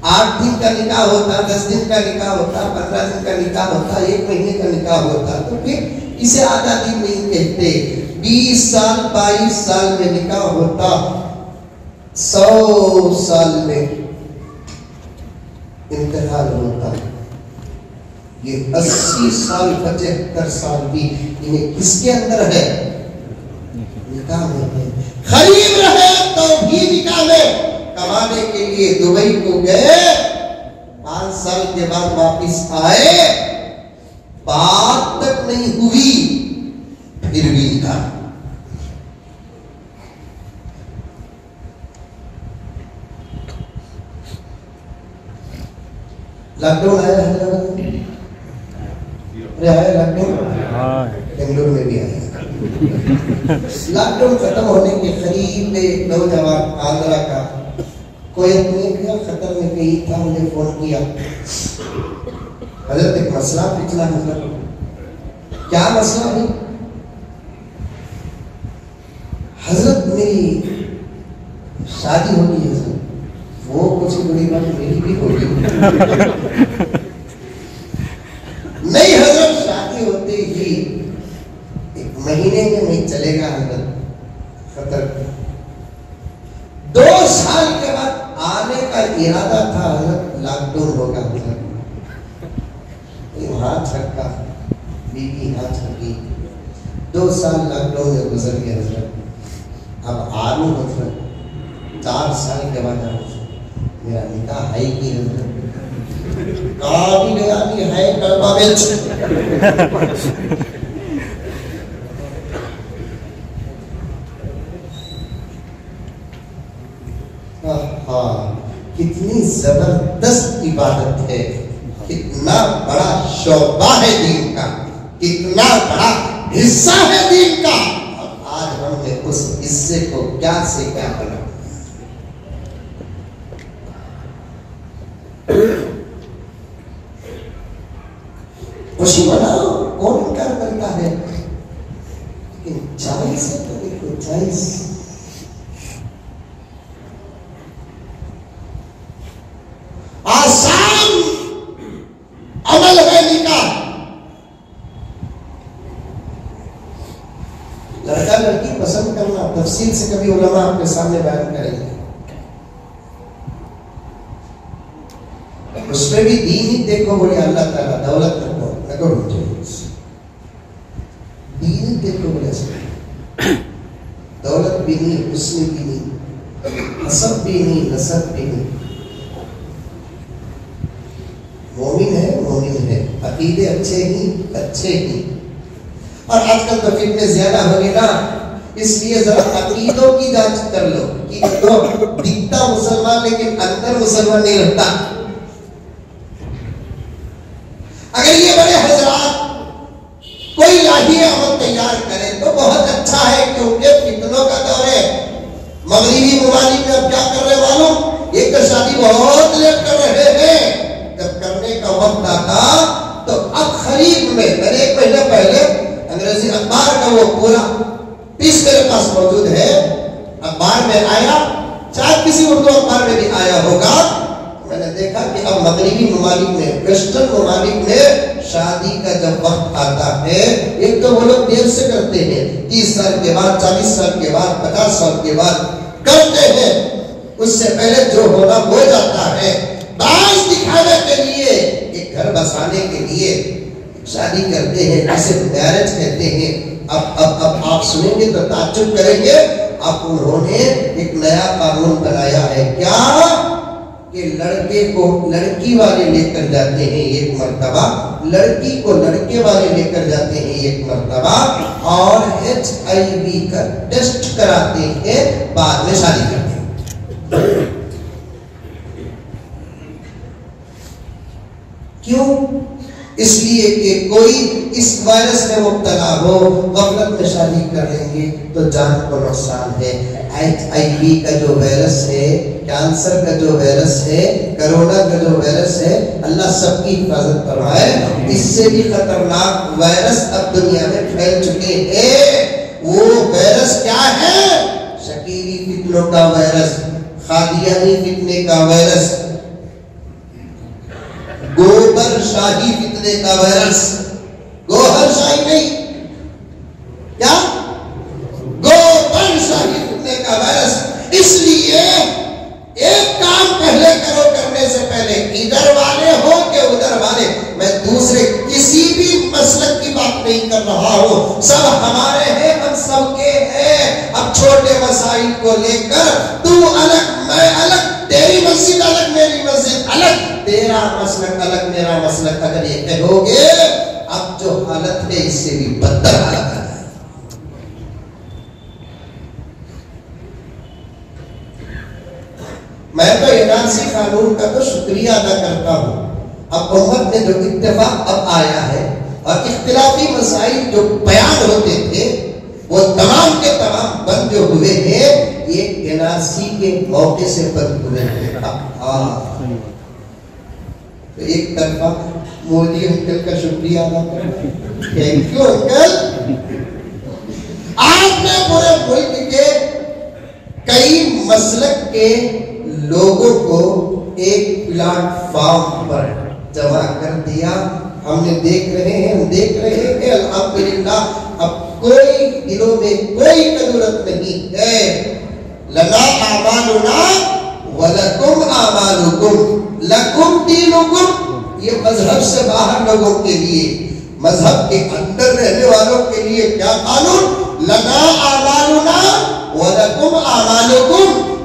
आठ दिन का निकाह होता, दस दिन का निकाह होता, पंद्रह दिन का निकाह होता, एक महीने का निकाह होता। तो फिर इसे आधा दिन नहीं कहते। बीस साल, बाईस साल में निकाह होता। सौ साल में इंतकाल होता। ये अस्सी साल, पचहत्तर साल भी इन्हें किसके अंदर है? निकाह में है। खरीब रहे तो भी निकाह में कमाने के लिए दुबई को गए पाँच साल के बाद वापिस आए। बात तक नहीं हुई फिर भी निकाह लॉकडाउन आया हैदराबाद में अरे आया लॉकडाउन? हाँ। बेंगलुरु में भी आया। लॉकडाउन खत्म होने के करीब एक नौजवान आंध्रा का कोयत में गया खतर में कहीं था मुझे फ़ोन किया। हज़रत एक मसला पिछला हज़रत। क्या मसला है? हज़रत मेरी शादी होगी हज़रत। वो कुछ बड़ी बात मेरी भी होगी। <laughs> नहीं हज़रत शादी होते ही महीने में नहीं चलेगा हज़रत खतर दो साल के बाद आने का इरादा था हज़रत लॉकडाउन होगा हज़रत ये हाथ छक्का, बीवी हाथ छक्की। दो साल लॉकडाउन में गुजर गए हज़रत अब आलू हज़रत चार साल के बाद मेरा निकाह है कि हज़रत कहा भी गया नहीं है, कड़वा मिर्च। कितनी ज़बरदस्त इबादत है, कितना बड़ा शोबा है दीन का, कितना बड़ा हिस्सा है दीन का। और आज हमने उस हिस्से को क्या से क्या बना है क्या कि लड़के को लड़की वाले लेकर जाते हैं एक मरतबा, लड़की को लड़के वाले लेकर जाते हैं एक मरतबा और एच आई वी का टेस्ट कराते हैं, बाद में शादी करते हैं। क्यों? इसलिए कि कोई इस वायरस में मुब्तला हो, गफलत में शादी कर लेंगे तो जान को नुकसान है। एच आई वी का जो वायरस है कैंसर का जो वायरस है कोरोना का जो वायरस है, अल्लाह सबकी हिफाजत फरमाए। इससे भी खतरनाक वायरस अब दुनिया में फैल चुके हैं। वो वायरस क्या है? शकीरी फितनों का वायरस खादियानी फितने का वायरस गोबर शाही फितने का वायरस गोहर शाही नहीं। क्या? फितने का वायरस इसलिए एक काम पहले करो करने से पहले, इधर वाले हो के उधर वाले। मैं दूसरे किसी भी मसलक की बात नहीं कर रहा हूँ। सब हमारे हैं, हम सबके हैं। अब छोटे मसाइल को लेकर तू अलग, मैं अलग, तेरी मस्जिद अलग, मेरी मस्जिद अलग, तेरा मसलक अलग, मेरा मसलक अगर ये कहोगे, अब जो हालत है, इससे भी बदतर हालत आ जाएगी मैं तो एनआरसी कानून का तो शुक्रिया अदा करता हूँ। अब उम्मत में जो इत्तेफाक अब आया है और इख्तिलाफी मसाइल जो बयान होते थे वो तमाम के तमाम बंद जो हुए हैं ये एनआरसी के मौके से बंद हुए हैं। हाँ तो एक तरफा मोदी अंकल का शुक्रिया अदा कर थैंक यू अंकल आपने पूरे मुल्क के कई मसलक के लोगों को एक प्लेटफॉर्म पर जमा कर दिया। हमने देख रहे हैं, हम देख रहे हैं कि अल्हम्दुलिल्लाह अब कोई दिलों में कोई कदूरत नहीं है। लना आमानुना वलकुम आमानुकुम लकुम दीनुकुम। ये मज़हब से बाहर लोगों के लिए, मज़हब के अंदर रहने वालों के लिए क्या कानून? लना आमानुना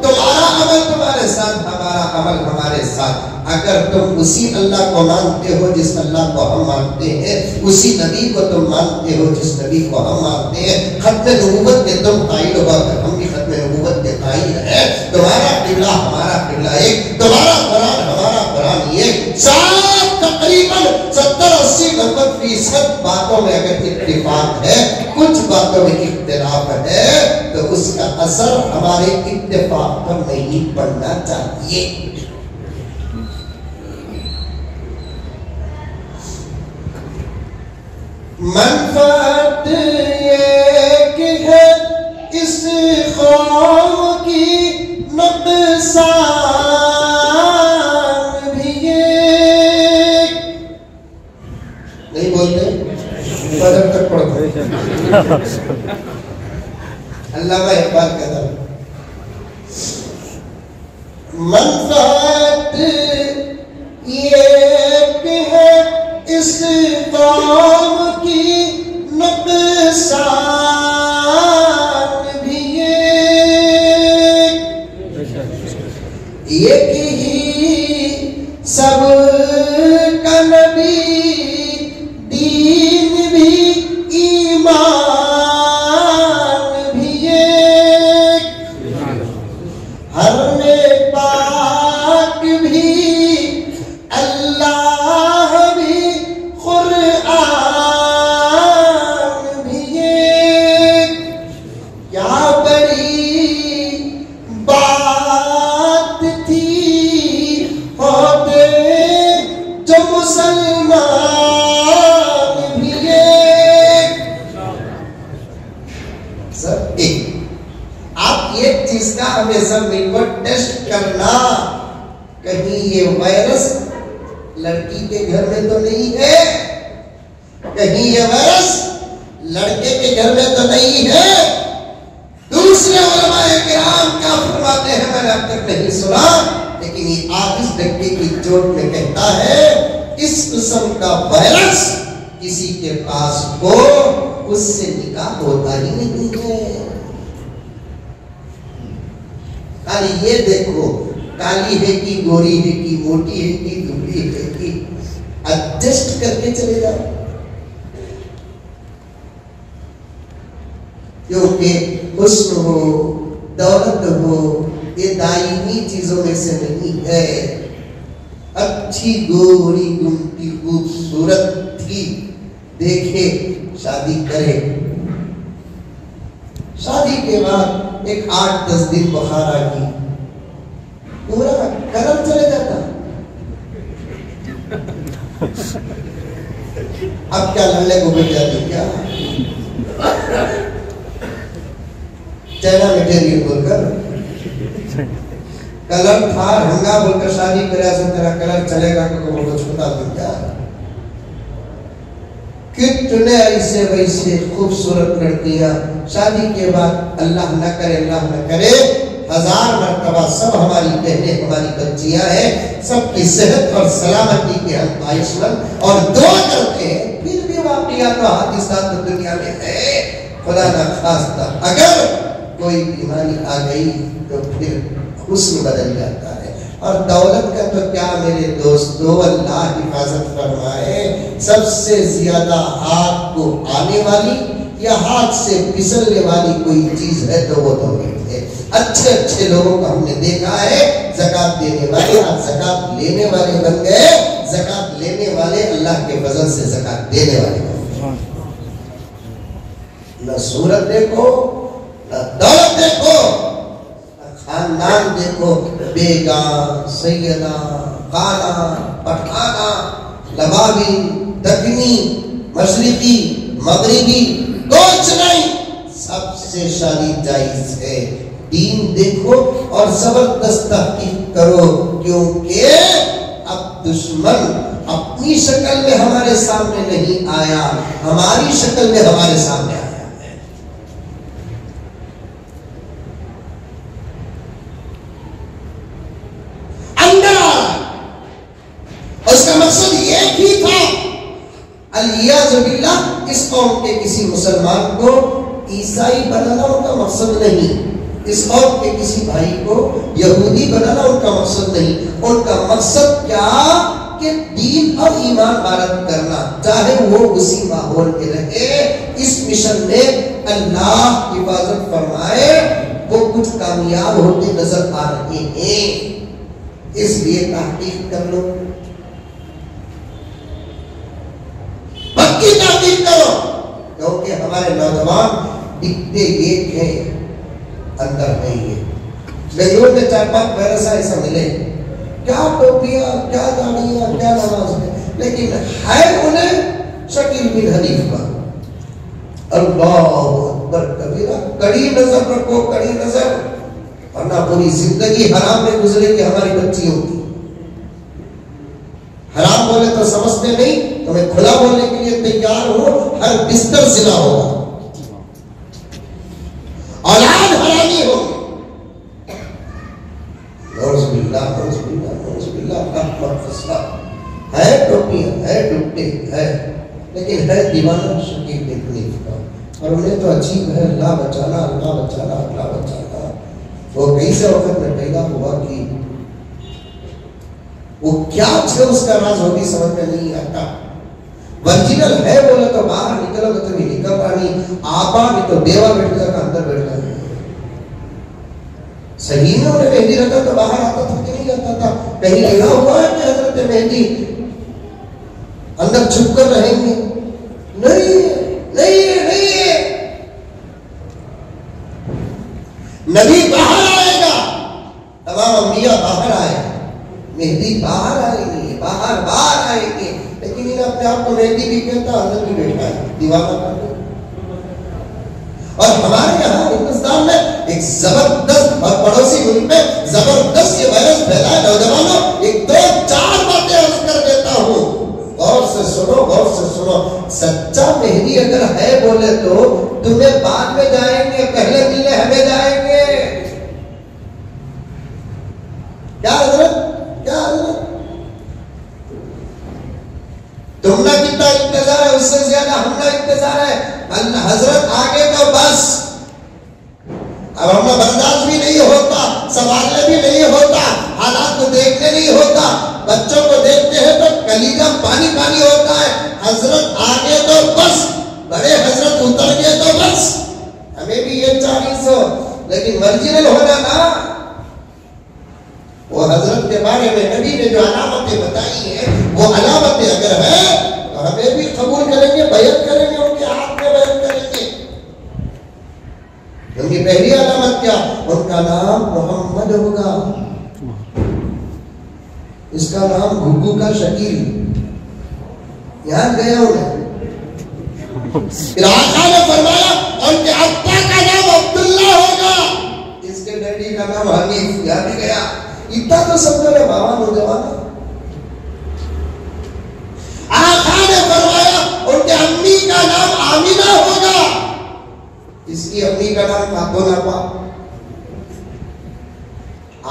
तुम्हारा अमल तुम्हारे साथ हमारा अमल हमारे साथ अगर तुम उसी अल्लाह को मानते हो जिस अल्लाह को हम मानते हैं उसी नबी को तुम मानते हो जिस नबी को हम मानते हैं खत्म नबूवत के तुम कायल हो हम भी खत्म नबूवत के कायल हैं तुम्हारा किबला हमारा किबला एक तुम्हारा कुरान हमारा कुरान एक सात तकरीबन सत्तर अस्सी नब्बे फ़ीसद बातों में अगर इतफाक है, कुछ बातों में इख्तिलाफ है तो उसका असर हमारे इतफाक पर नहीं पड़ना चाहिए। है इस की तक पढ़ते अल्लाह इकबाल कहता है। मनफात ये है इस काम की नुकसान। लड़के के घर में तो नहीं है। दूसरे किराम क्या फरमाते हैं, मैंने अब तक नहीं सुना। लेकिन ये आज इस डंके की चोट में कहता है, इस किस्म का वायरस किसी के पास हो, उससे निकाह होता ही नहीं है। खाली ये देखो, काली है कि गोरी है कि मोटी है कि दुबली है कि एडजस्ट करके चले जाओ। क्योंकि हुस्न हो, दौलत हो, ये दायमी चीज़ों में से नहीं है। अच्छी गोरी गुमटी खूबसूरत थी, देखे, शादी करे। शादी के बाद एक आठ, दस दिन बुखार आ गई। पूरा कलर चले जाता। अब क्या लल्ले को मिल जाती क्या? चाइना मटेरियल बोलकर। कलर था रंगा बोलकर शादी करे से तेरा कलर चलेगा तो वो छोटा दूँ क्या कितने ऐसे वैसे खूबसूरत लड़कियाँ, शादी के बाद अल्लाह न करे, अल्लाह न करे। हज़ार मरतबा सब हमारी बहनें, हमारी बच्चियाँ हैं, सबकी सेहत और सलामती के हम ख्वाहिशमंद और दुआ करते हैं, फिर भी वाकया तो हादिसात तो दुनिया में है, खुदा ना खास्ता। अगर कोई बीमारी आ गई तो फिर हुस्न बदल जाता है। और दौलत का तो क्या मेरे दोस्तों अल्लाह हिफाजत फरमाए सबसे ज़्यादा हाथ को आने वाली या हाथ से फिसलने वाली कोई चीज़ है तो वो दौलत है। अच्छे अच्छे लोगों को हमने देखा है जक़ात देने वाले आज जक़ात लेने वाले बन गए। जक़ात लेने वाले अल्लाह के फजल से जक़ात देने वाले बन गए। न सूरत देखो दौलत देखो खानदान देखो, बेगा सैदा काला, पठाना, लबाबी दक्षिणी मशरकी, मगरबी कुछ नहीं, सबसे शादी जायज़ है। दीन देखो और ज़बरदस्त तहकीक करो, क्योंकि अब दुश्मन अपनी शक्ल में हमारे सामने नहीं आया, हमारी शक्ल में हमारे सामने आया है अंदर आ रहा है। उसका मकसद ये भी था अलियाजुबिल्ला इस कौम के किसी मुसलमान को ईसाई बनाना उनका मकसद नहीं। इस कौम के किसी भाई को यहूदी बनाना उनका मकसद नहीं। उनका मकसद क्या? कि दीन और ईमान भारत करना। चाहे वो उसी माहौल में रहे, इस मिशन में अल्लाह हिफाजत फरमाए, वो कुछ कामयाब होते नज़र आ रहे हैं। इसलिए तहकीक कर लो। पक्की तहकीक करो क्योंकि हमारे नौजवान दिखते एक हैं, अंदर नहीं है। बेंगलोर में चार पाँच पैरसा ऐसा मिले। क्या टोपिया, क्या दाढ़ियाँ क्या नमाज़ में लेकिन है उन्हें शकील बिन हनीफ का। अल्लाह अकबर कबीरा, कड़ी नज़र रखो, कड़ी नज़र। वरना पूरी ज़िंदगी हराम में गुजरेगी हमारी बच्चियों की। हराम बोले तो समझते नहीं तो मैं खुला बोलने के लिए तैयार हूँ, हर बिस्तर जिला होगा। औलाद हरामी हो। मगफिरत है है है। लेकिन है दीवाना हनीफ का और उन्हें तो अजीब है, अल्लाह बचाना अल्लाह बचाना अल्लाह बचाना वो कैसे वक्त में पैदा हुआ कि वो क्या थे उसका राज भी समझ में नहीं आता। वर्जिनल है बोले तो बाहर निकलो तो भी निकल नहीं आपा नहीं तो देवा बैठ जाकर अंदर बैठ जाए सही में उन्हें मेहंदी रखा तो बाहर आता था कि नहीं आता था? कहीं लिखा हुआ है कि हज़रत मेहंदी? अंदर छुप कर रहेंगे। नहीं नहीं नहीं नबी बाहर आएगा। तमाम अम्बिया बाहर आए। मेहंदी बाहर आएगी, बाहर बाहर आएँगे। लेकिन इन अपने आप को मेहंदी भी कहता अंदर भी बैठा है, दीवाना और हमारे यहाँ हिंदुस्तान में एक ज़बरदस्त और पड़ोसी मुल्क में ज़बरदस्त ये वायरस फैला है, नौजवानों, एक दो चार बातें अर्ज़ कर देता हूँ। गौर से सुनो, गौर से सुनो, सच्चा मेहदी अगर है बोले तो तुम्हें बाद में जाएँगे, पहले मिलने हमें जाएँगे। क्या हज़रत क्या हज़रत तुमना कितना इंतज़ार है उससे ज़्यादा हमना इंतज़ार है। अल्लाह हज़रत आगे तो बस। अब हमें बर्दाश्त भी नहीं होता, संभालने भी नहीं होता, हालात को देखने नहीं होता। बच्चों को देखते हैं तो कलीजा पानी पानी होता है। हज़रत आगे तो बस, बड़े हज़रत उतर गए तो बस। हमें भी ये चालीस हो, लेकिन मर्जिनल होना ना। वो हज़रत के बारे में नबी ने जो अलामतें बताई हैं, वो अलामतें अगर है हमें भी कबूल करेंगे बयन करेंगे, उनके हाथ में बयन करेंगे। उनकी पहली अलामत क्या? उनका नाम मोहम्मद होगा। इसका नाम गुग्गू का शकील। याद गया उन्हें? फिर ने फरमाया, उनके अब्बा का नाम अब्दुल्ला होगा। इसके डैडी का नाम हनीफ, याद गया? इतना तो समझो रे बाबा नौजवान आका ने फरमाया उनके अम्मी का नाम आमिना होगा। इसकी अम्मी का नाम काको नापा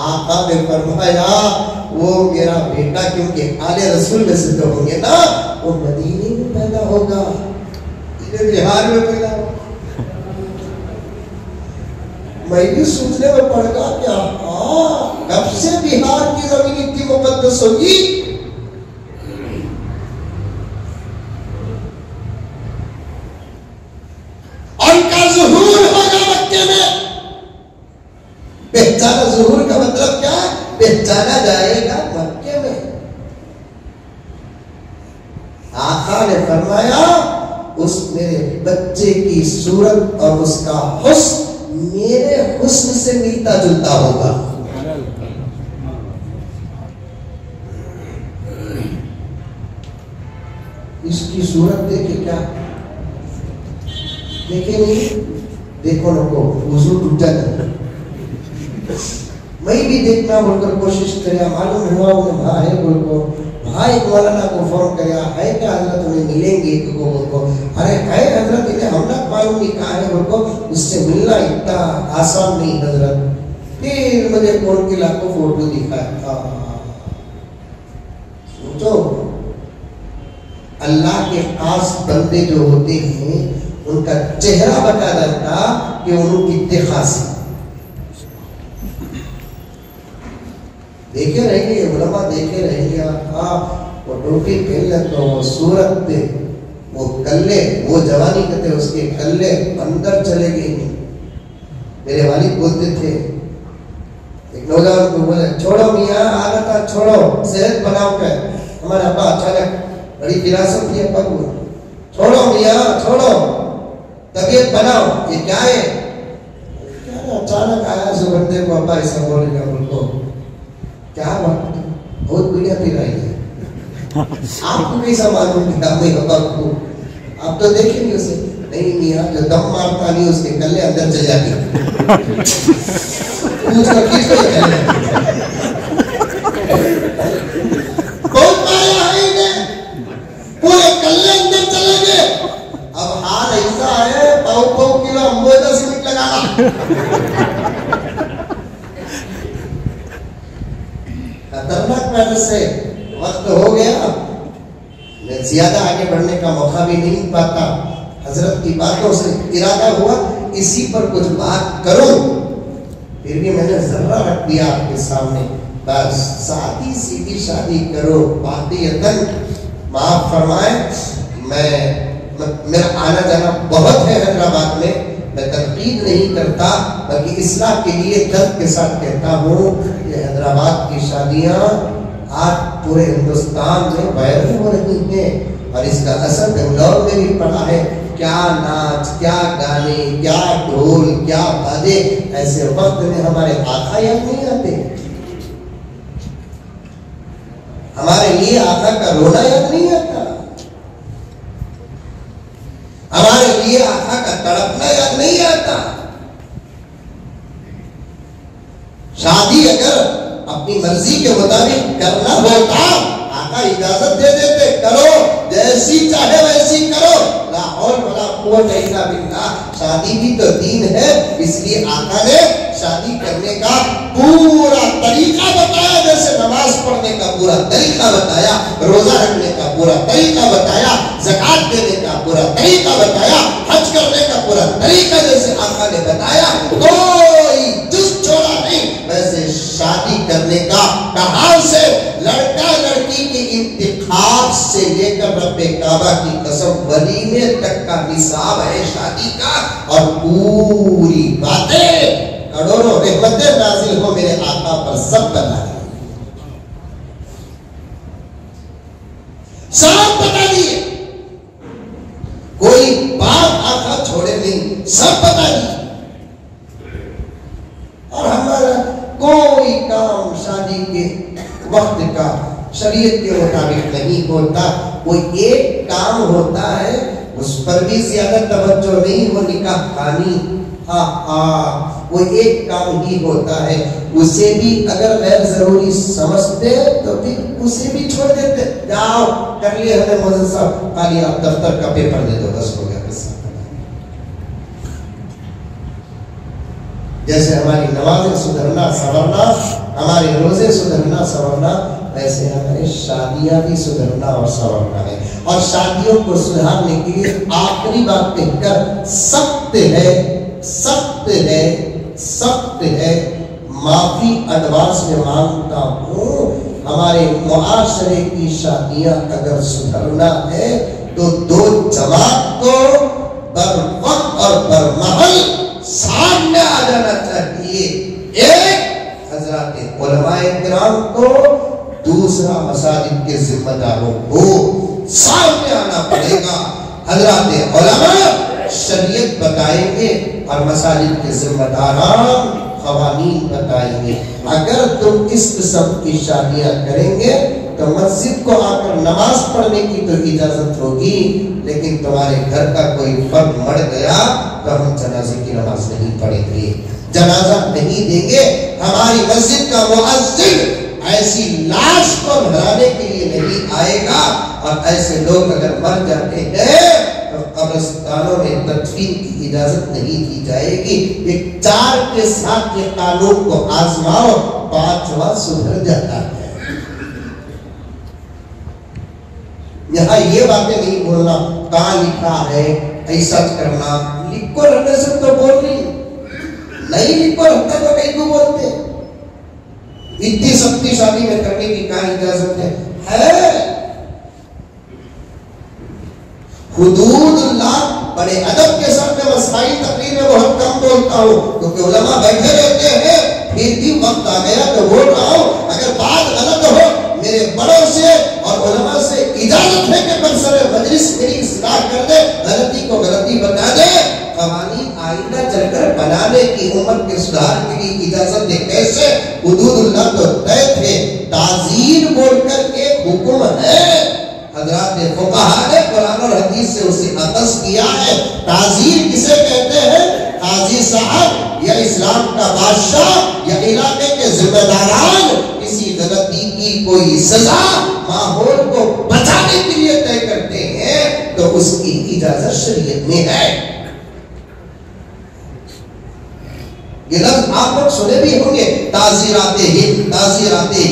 आका ने फरमाया वो मेरा बेटा क्योंकि आले रसूल में से तो होंगे ना, वो मदीने में पैदा होगा। बिहार में पैदा मैं भी सोचने में पड़ गया क्या कब से बिहार की ज़मीन इतनी मुकद्दस होगी उनका जहूर होगा मक्के में पहचाना जहूर का मतलब क्या है पहचाना जाएगा मक्के में। आका ने फरमाया, उस मेरे बच्चे की सूरत और उसका हुस्न मेरे हुस्न से मिलता जुलता होगा। इसकी सूरत देखे क्या? देखे नहीं? देखो नको वज़ू टूटा मैं भी देखना बोलकर कोशिश करे मालूम हुआ उन्हें वहाँ है बोल को वहाँ एक मौलाना को फ़ोन किया है क्या हज़रत उन्हें मिलेंगे? एक को बोल को अरे है हज़रत, इन्हें हमने मालूम नहीं कहा है? बोल को उससे मिलना इतना आसान नहीं हज़रत। फिर मुझे फ़ोन की लाखों फ़ोटो दिखाया। सोचो, अल्लाह के खास बंदे जो होते हैं, उनका चेहरा बता देता कि उन्होंने कितने खास हैं। देखे रहेंगे उलमा देखे रहेंगे, आप वो टोपी पहन ले तो वो सूरत पे, वो कल्ले, वो जवानी कहते उसके कल्ले अंदर चले गए मेरे वालिद बोलते थे, एक नौजवान को बोले, छोड़ो मियाँ, आदत छोड़ो, सेहत बनाओ के हमारे अब्बा अचानक बड़ी विरासत थी अब्बा छोड़ो मियाँ, छोड़ो, तबीयत बनाओ, ये क्या है? अचानक आया सो बंदे को अब्बा ऐसा बोलेगा उनको क्या बात बहुत बढ़िया पी रही है। आपको कैसा मालूम कि अपने अब्बा को आप तो देखे नहीं उसे। नहीं, मियाँ, जो दम मारता नहीं, उसके कल्ले अंदर चले जाते पूछ जाते। बहुत माया है इन्हें? पूरे कल्ले अंदर चले गए अब हाल ऐसा है पाव पाव किलो अंबोजा सीमेंट लगाना खतरनाक वजह से वक्त हो गया। मैं ज़्यादा आगे बढ़ने का मौका भी नहीं पाता। हज़रत की बातों से इरादा हुआ, इसी पर कुछ बात करूँ। फिर भी मैंने जर्रा रख दिया आपके सामने। बस शादी सीधी शादी करो, बातियतन। माफ़ फरमाए मैं मेरा आना जाना बहुत है हैदराबाद मैं। तनकीद नहीं करता, बल्कि इस्लाम के लिए दर्द के साथ कहता हूँ कि हैदराबाद की शादियाँ आज पूरे हिंदुस्तान में वायरल हो रही हैं और इसका असर बेंगलोर में भी पड़ा है। क्या नाच, क्या गाने, क्या ढोल, क्या बाजे, ऐसे वक्त में हमारे आका याद नहीं आते? हमारे लिए आका का रोना याद नहीं आता? हमारे लिए आका का तड़पना याद नहीं आता? शादी अगर अपनी मर्ज़ी के मुताबिक करना होता, आका इजाज़त दे देते, करो, जैसी चाहे वैसी करो। लाहौल बला कुवत इल्ला बिल्लाह शादी भी तो दीन है, इसलिए आका ने शादी करने का पूरा तरीका बताया। जैसे नमाज़ पढ़ने का पूरा तरीका बताया, रोजा रखने का पूरा तरीका बताया, जक़ात देने का पूरा तरीका बताया, हज करने का पूरा तरीका जैसे आका ने बताया, कोई जुज छोड़ा नहीं। वैसे शादी करने का कहाँ से लड़का लड़की के इंतखाब से रब्बे काबा की कसम वलीमे तक का निसाब है शादी का, और पूरी बातें करोड़ों रहमतें नाजिल हो मेरे आका पर सब बता दी। सब बता दिए कोई बात आका छोड़े नहीं, सब बता दिए और हमारा कोई काम शादी के वक्त का शरीयत के मुताबिक नहीं होता। कोई एक काम होता है, उस पर भी ज़्यादा तवज्जो नहीं वो निकाह खानी हाँ हाँ वो एक काम ही होता है, उसे भी अगर गैर ज़रूरी समझते तो फिर उसे भी छोड़ देते। जाओ, कर लिए मोहन साहब खाली आप दफ्तर का पेपर दे दो, बस हो गया किस्सा जैसे हमारी नमाजें सुधरना, संवरना, हमारे रोज़े सुधरना, संवरना वैसे हमारे शादियाँ भी सुधरना और संवरना है। और शादियों को सुधारने के लिए आखिरी बात कहकर सख्त है सख्त है सख्त है। माफ़ी एडवांस में माँगता हूँ, हमारे मुआशरे की शादियाँ अगर सुधरना है तो दो जमात को बर वक्त और बर महल सामने आ जाना चाहिए। एक हज़रत को दूसरा मसाजिद के जिम्मेदारों को सामने आना पड़ेगा। हज़रत शरीयत बताएँगे और मसाजिद के जिम्मेदारान खवानीन बताएँगे। अगर तुम इस किस्म की शादियाँ करेंगे तो मस्जिद को आकर नमाज़ पढ़ने की तो इजाज़त होगी, लेकिन तुम्हारे घर का कोई फर्द मर गया तो हम जनाजे की नमाज़ नहीं पढ़ेंगे। जनाजा नहीं देंगे। हमारी मस्जिद का मुअज्जिन ऐसी लाश को भराने के लिए नहीं आएगा। और ऐसे लोग अगर मर जाते हैं तो कब्रिस्तानों में तदफीन की इजाज़त नहीं दी जाएगी। एक चार के साथ के कानून को आजमाओ पांचवा सुधर जाता है। यहाँ ये बातें नहीं बोलना, कहा लिखा है, ऐसा करना। लिखो रहने से तो बोल रही नहीं लिखो रहता तो कहीं को बोलते। इतनी शक्तिशाली में करने की क्या इजाज़त है? है। हुदूदुल्लाह बड़े अदब के साथ में मसाइल तकरीर में बहुत कम बोलता हूँ, क्योंकि उलमा बैठे रहते हैं, फिर भी वक्त आ गया तो बोल रहा हूँ, अगर बात गलत हो, मेरे बड़ों से और उलमा से इजाज़त है कि बरसर मजलिस मेरी इस्लाह कर दे, गलती को गलती बता दे कवानी आइंदा चलकर बनाने की उम्र के सुधार के इजाज़त दे। कैसे हुदूदुल्लाह तो तय थे। ताजीर बोलकर एक हुक्म है। हज़रत ने ने कुरान और हदीस से उसे अतस किया है। ताजीर किसे कहते हैं? काजी साहब, या इस्लाम का बादशाह, या इलाके के जिम्मेदारान? किसी गलती की कोई सजा माहौल को बचाने के लिए तय करते हैं तो उसकी इजाज़त शरीयत में है। ये लफ्ज आप लोग सुने भी होंगे, ताजीराते हिंद ताजीराते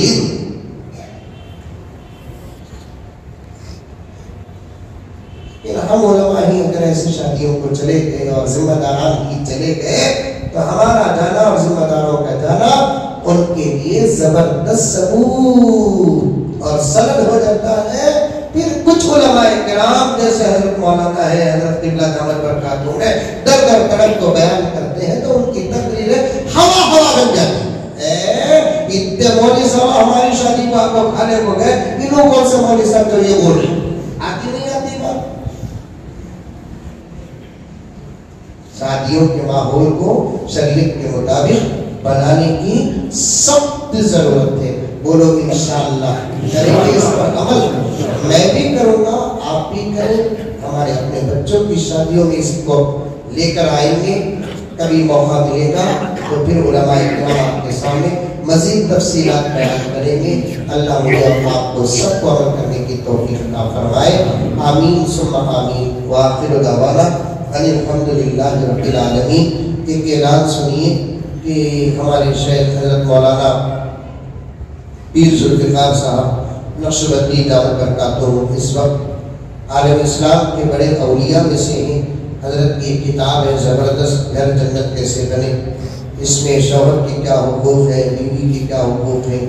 लेकिन हम ही अगर ऐसी शादियों को चले गए और जिम्मेदारान ही चले गए तो हमारा जाना और जिम्मेदारों का जाना उनके लिए ज़बरदस्त सबूत और सनद हो जाता है। फिर कुछ किराम जैसे हज़रत मौलाना है, हज़रत किबला दामद बरकातहू है दर दर तड़प को बयान करते हैं तो उनकी तकरीरें हवा हवा बन जाती है। इतने मौली साहब हमारी शादी को आपको खाने को गए, इन्हों कौन से मौली साहब जो ये बोल रहे आती नहीं आती बात? शादियों के माहौल को शरीयत के मुताबिक बनाने की सख्त ज़रूरत है। बोलो इंशाअल्लाह करेंगे इस पर अमल। मैं भी करूँगा, आप भी करें। हमारे अपने बच्चों की शादियों में इसको लेकर आएँगे। कभी मौका मिलेगा तो फिर आपके सामने मजीद तफसीलात बयान करेंगे। अल्लाह आपको सबको अमल करने की तौफीक अता फरमाए। आमीन, सुम्मा आमीन। वाखिर दावाना अल्हम्दुलिल्लाह एक ऐलान सुनिए कि हमारे शेख हज़रत मौलाना पीर जुल्फ़िकार साहब नक्शबंदी दावत बरकातुम इस वक्त आलम इस्लाम के बड़े अलिया में से हैं। हज़रत की किताब है, ज़बरदस्त घर जन्नत कैसे बने? इसमें शोहर की क्या हकूक़ है, बीवी की क्या हकूक़ है?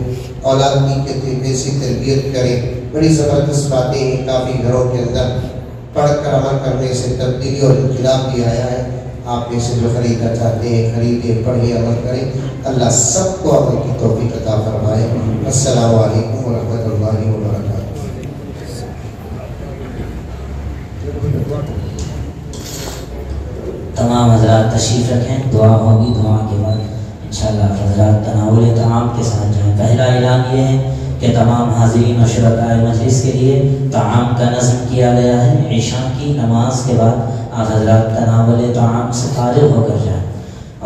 औलाद की कैसे तरबियत करें? बड़ी ज़बरदस्त बातें हैं काफ़ी घरों के अंदर। पढ़ कर अमल करने से तब्दीली और इनकलाब भी आया है। आप में से जो खरीदना चाहते हैं, खरीदें पढ़िए अमल करें। अल्लाह सबको अमल की तोफ़ी अता फरमाए। अस्सलाम वालेकुम तमाम हजरात तशरीफ़ रखें, दुआ होगी दुआ के बाद इंशाल्लाह हजरात तनावल तमाम के साथ जाएँ। पहला ऐलान ये है कि तमाम हाजरीन और शुरकाय मजलिस के लिए ताम का नज़म किया गया है। ईशा की नमाज़ के बाद आप हजरात तनावल ताम से फारिग होकर जाएँ।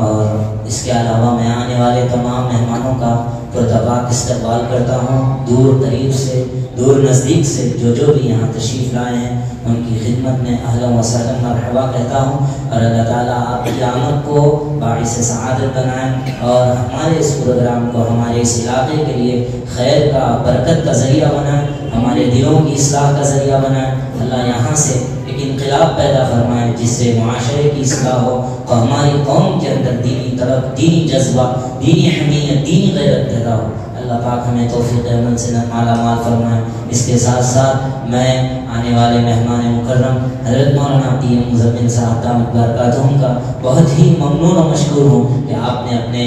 और इसके अलावा मैं आने वाले तमाम मेहमानों का पुरतबाक इस्तकबाल करता हूँ। दूर करीब से दूर नज़दीक से जो जो भी यहाँ तशरीफ़ लाए हैं, उनकी खिदमत में अहल वसलम मरहबा कहता हूँ। और अल्लाह ताला आपकी आमद को बाईस सआदत बनाए और हमारे इस प्रोग्राम को हमारे इस इलाके के लिए खैर का, बरकत का ज़रिया बनाए, हमारे दिलों की इसलाह का ज़रिया बनाए। अल्लाह यहाँ से एक इनकलाब पैदा फरमाए जिससे माशरे की इसलाह हो और हमारी कौम के अंदर दीनी तरफ़, दीनी जज्बा, दीनी हमीयत दीनी गैरत पैदा हो। अल्लाह पाक हमें तोफ़ी अहमद से माला माल फरमाए। इसके साथ साथ मैं आने वाले मेहमान मुकर्रम, हज़रत मौलाना पी एम मुजमिन साहब बरकातुम का बहुत ही ममनून और मशहूर हूँ कि आपने अपने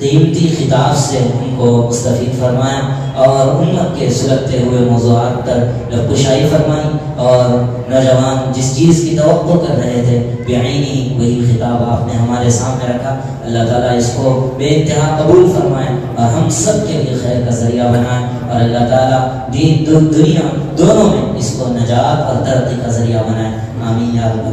कीमती खिताब से उनको मुस्तफ़ फरमाया। और उम्मत के सुलगते हुए मौजूद पर लबकुशाई फरमाई और नौजवान जिस चीज़ की तो कर रहे थे बेआनी वही खिताब आपने हमारे सामने रखा। अल्लाह ताला इसको बेानतहा कबूल फरमाए और हम सब के लिए खैर का ज़रिया बनाए और अल्लाह ताला दीन दु, दुनिया दोनों में इसको नजात और तरक्की का ज़रिया बनाए। आमीन या रब्बल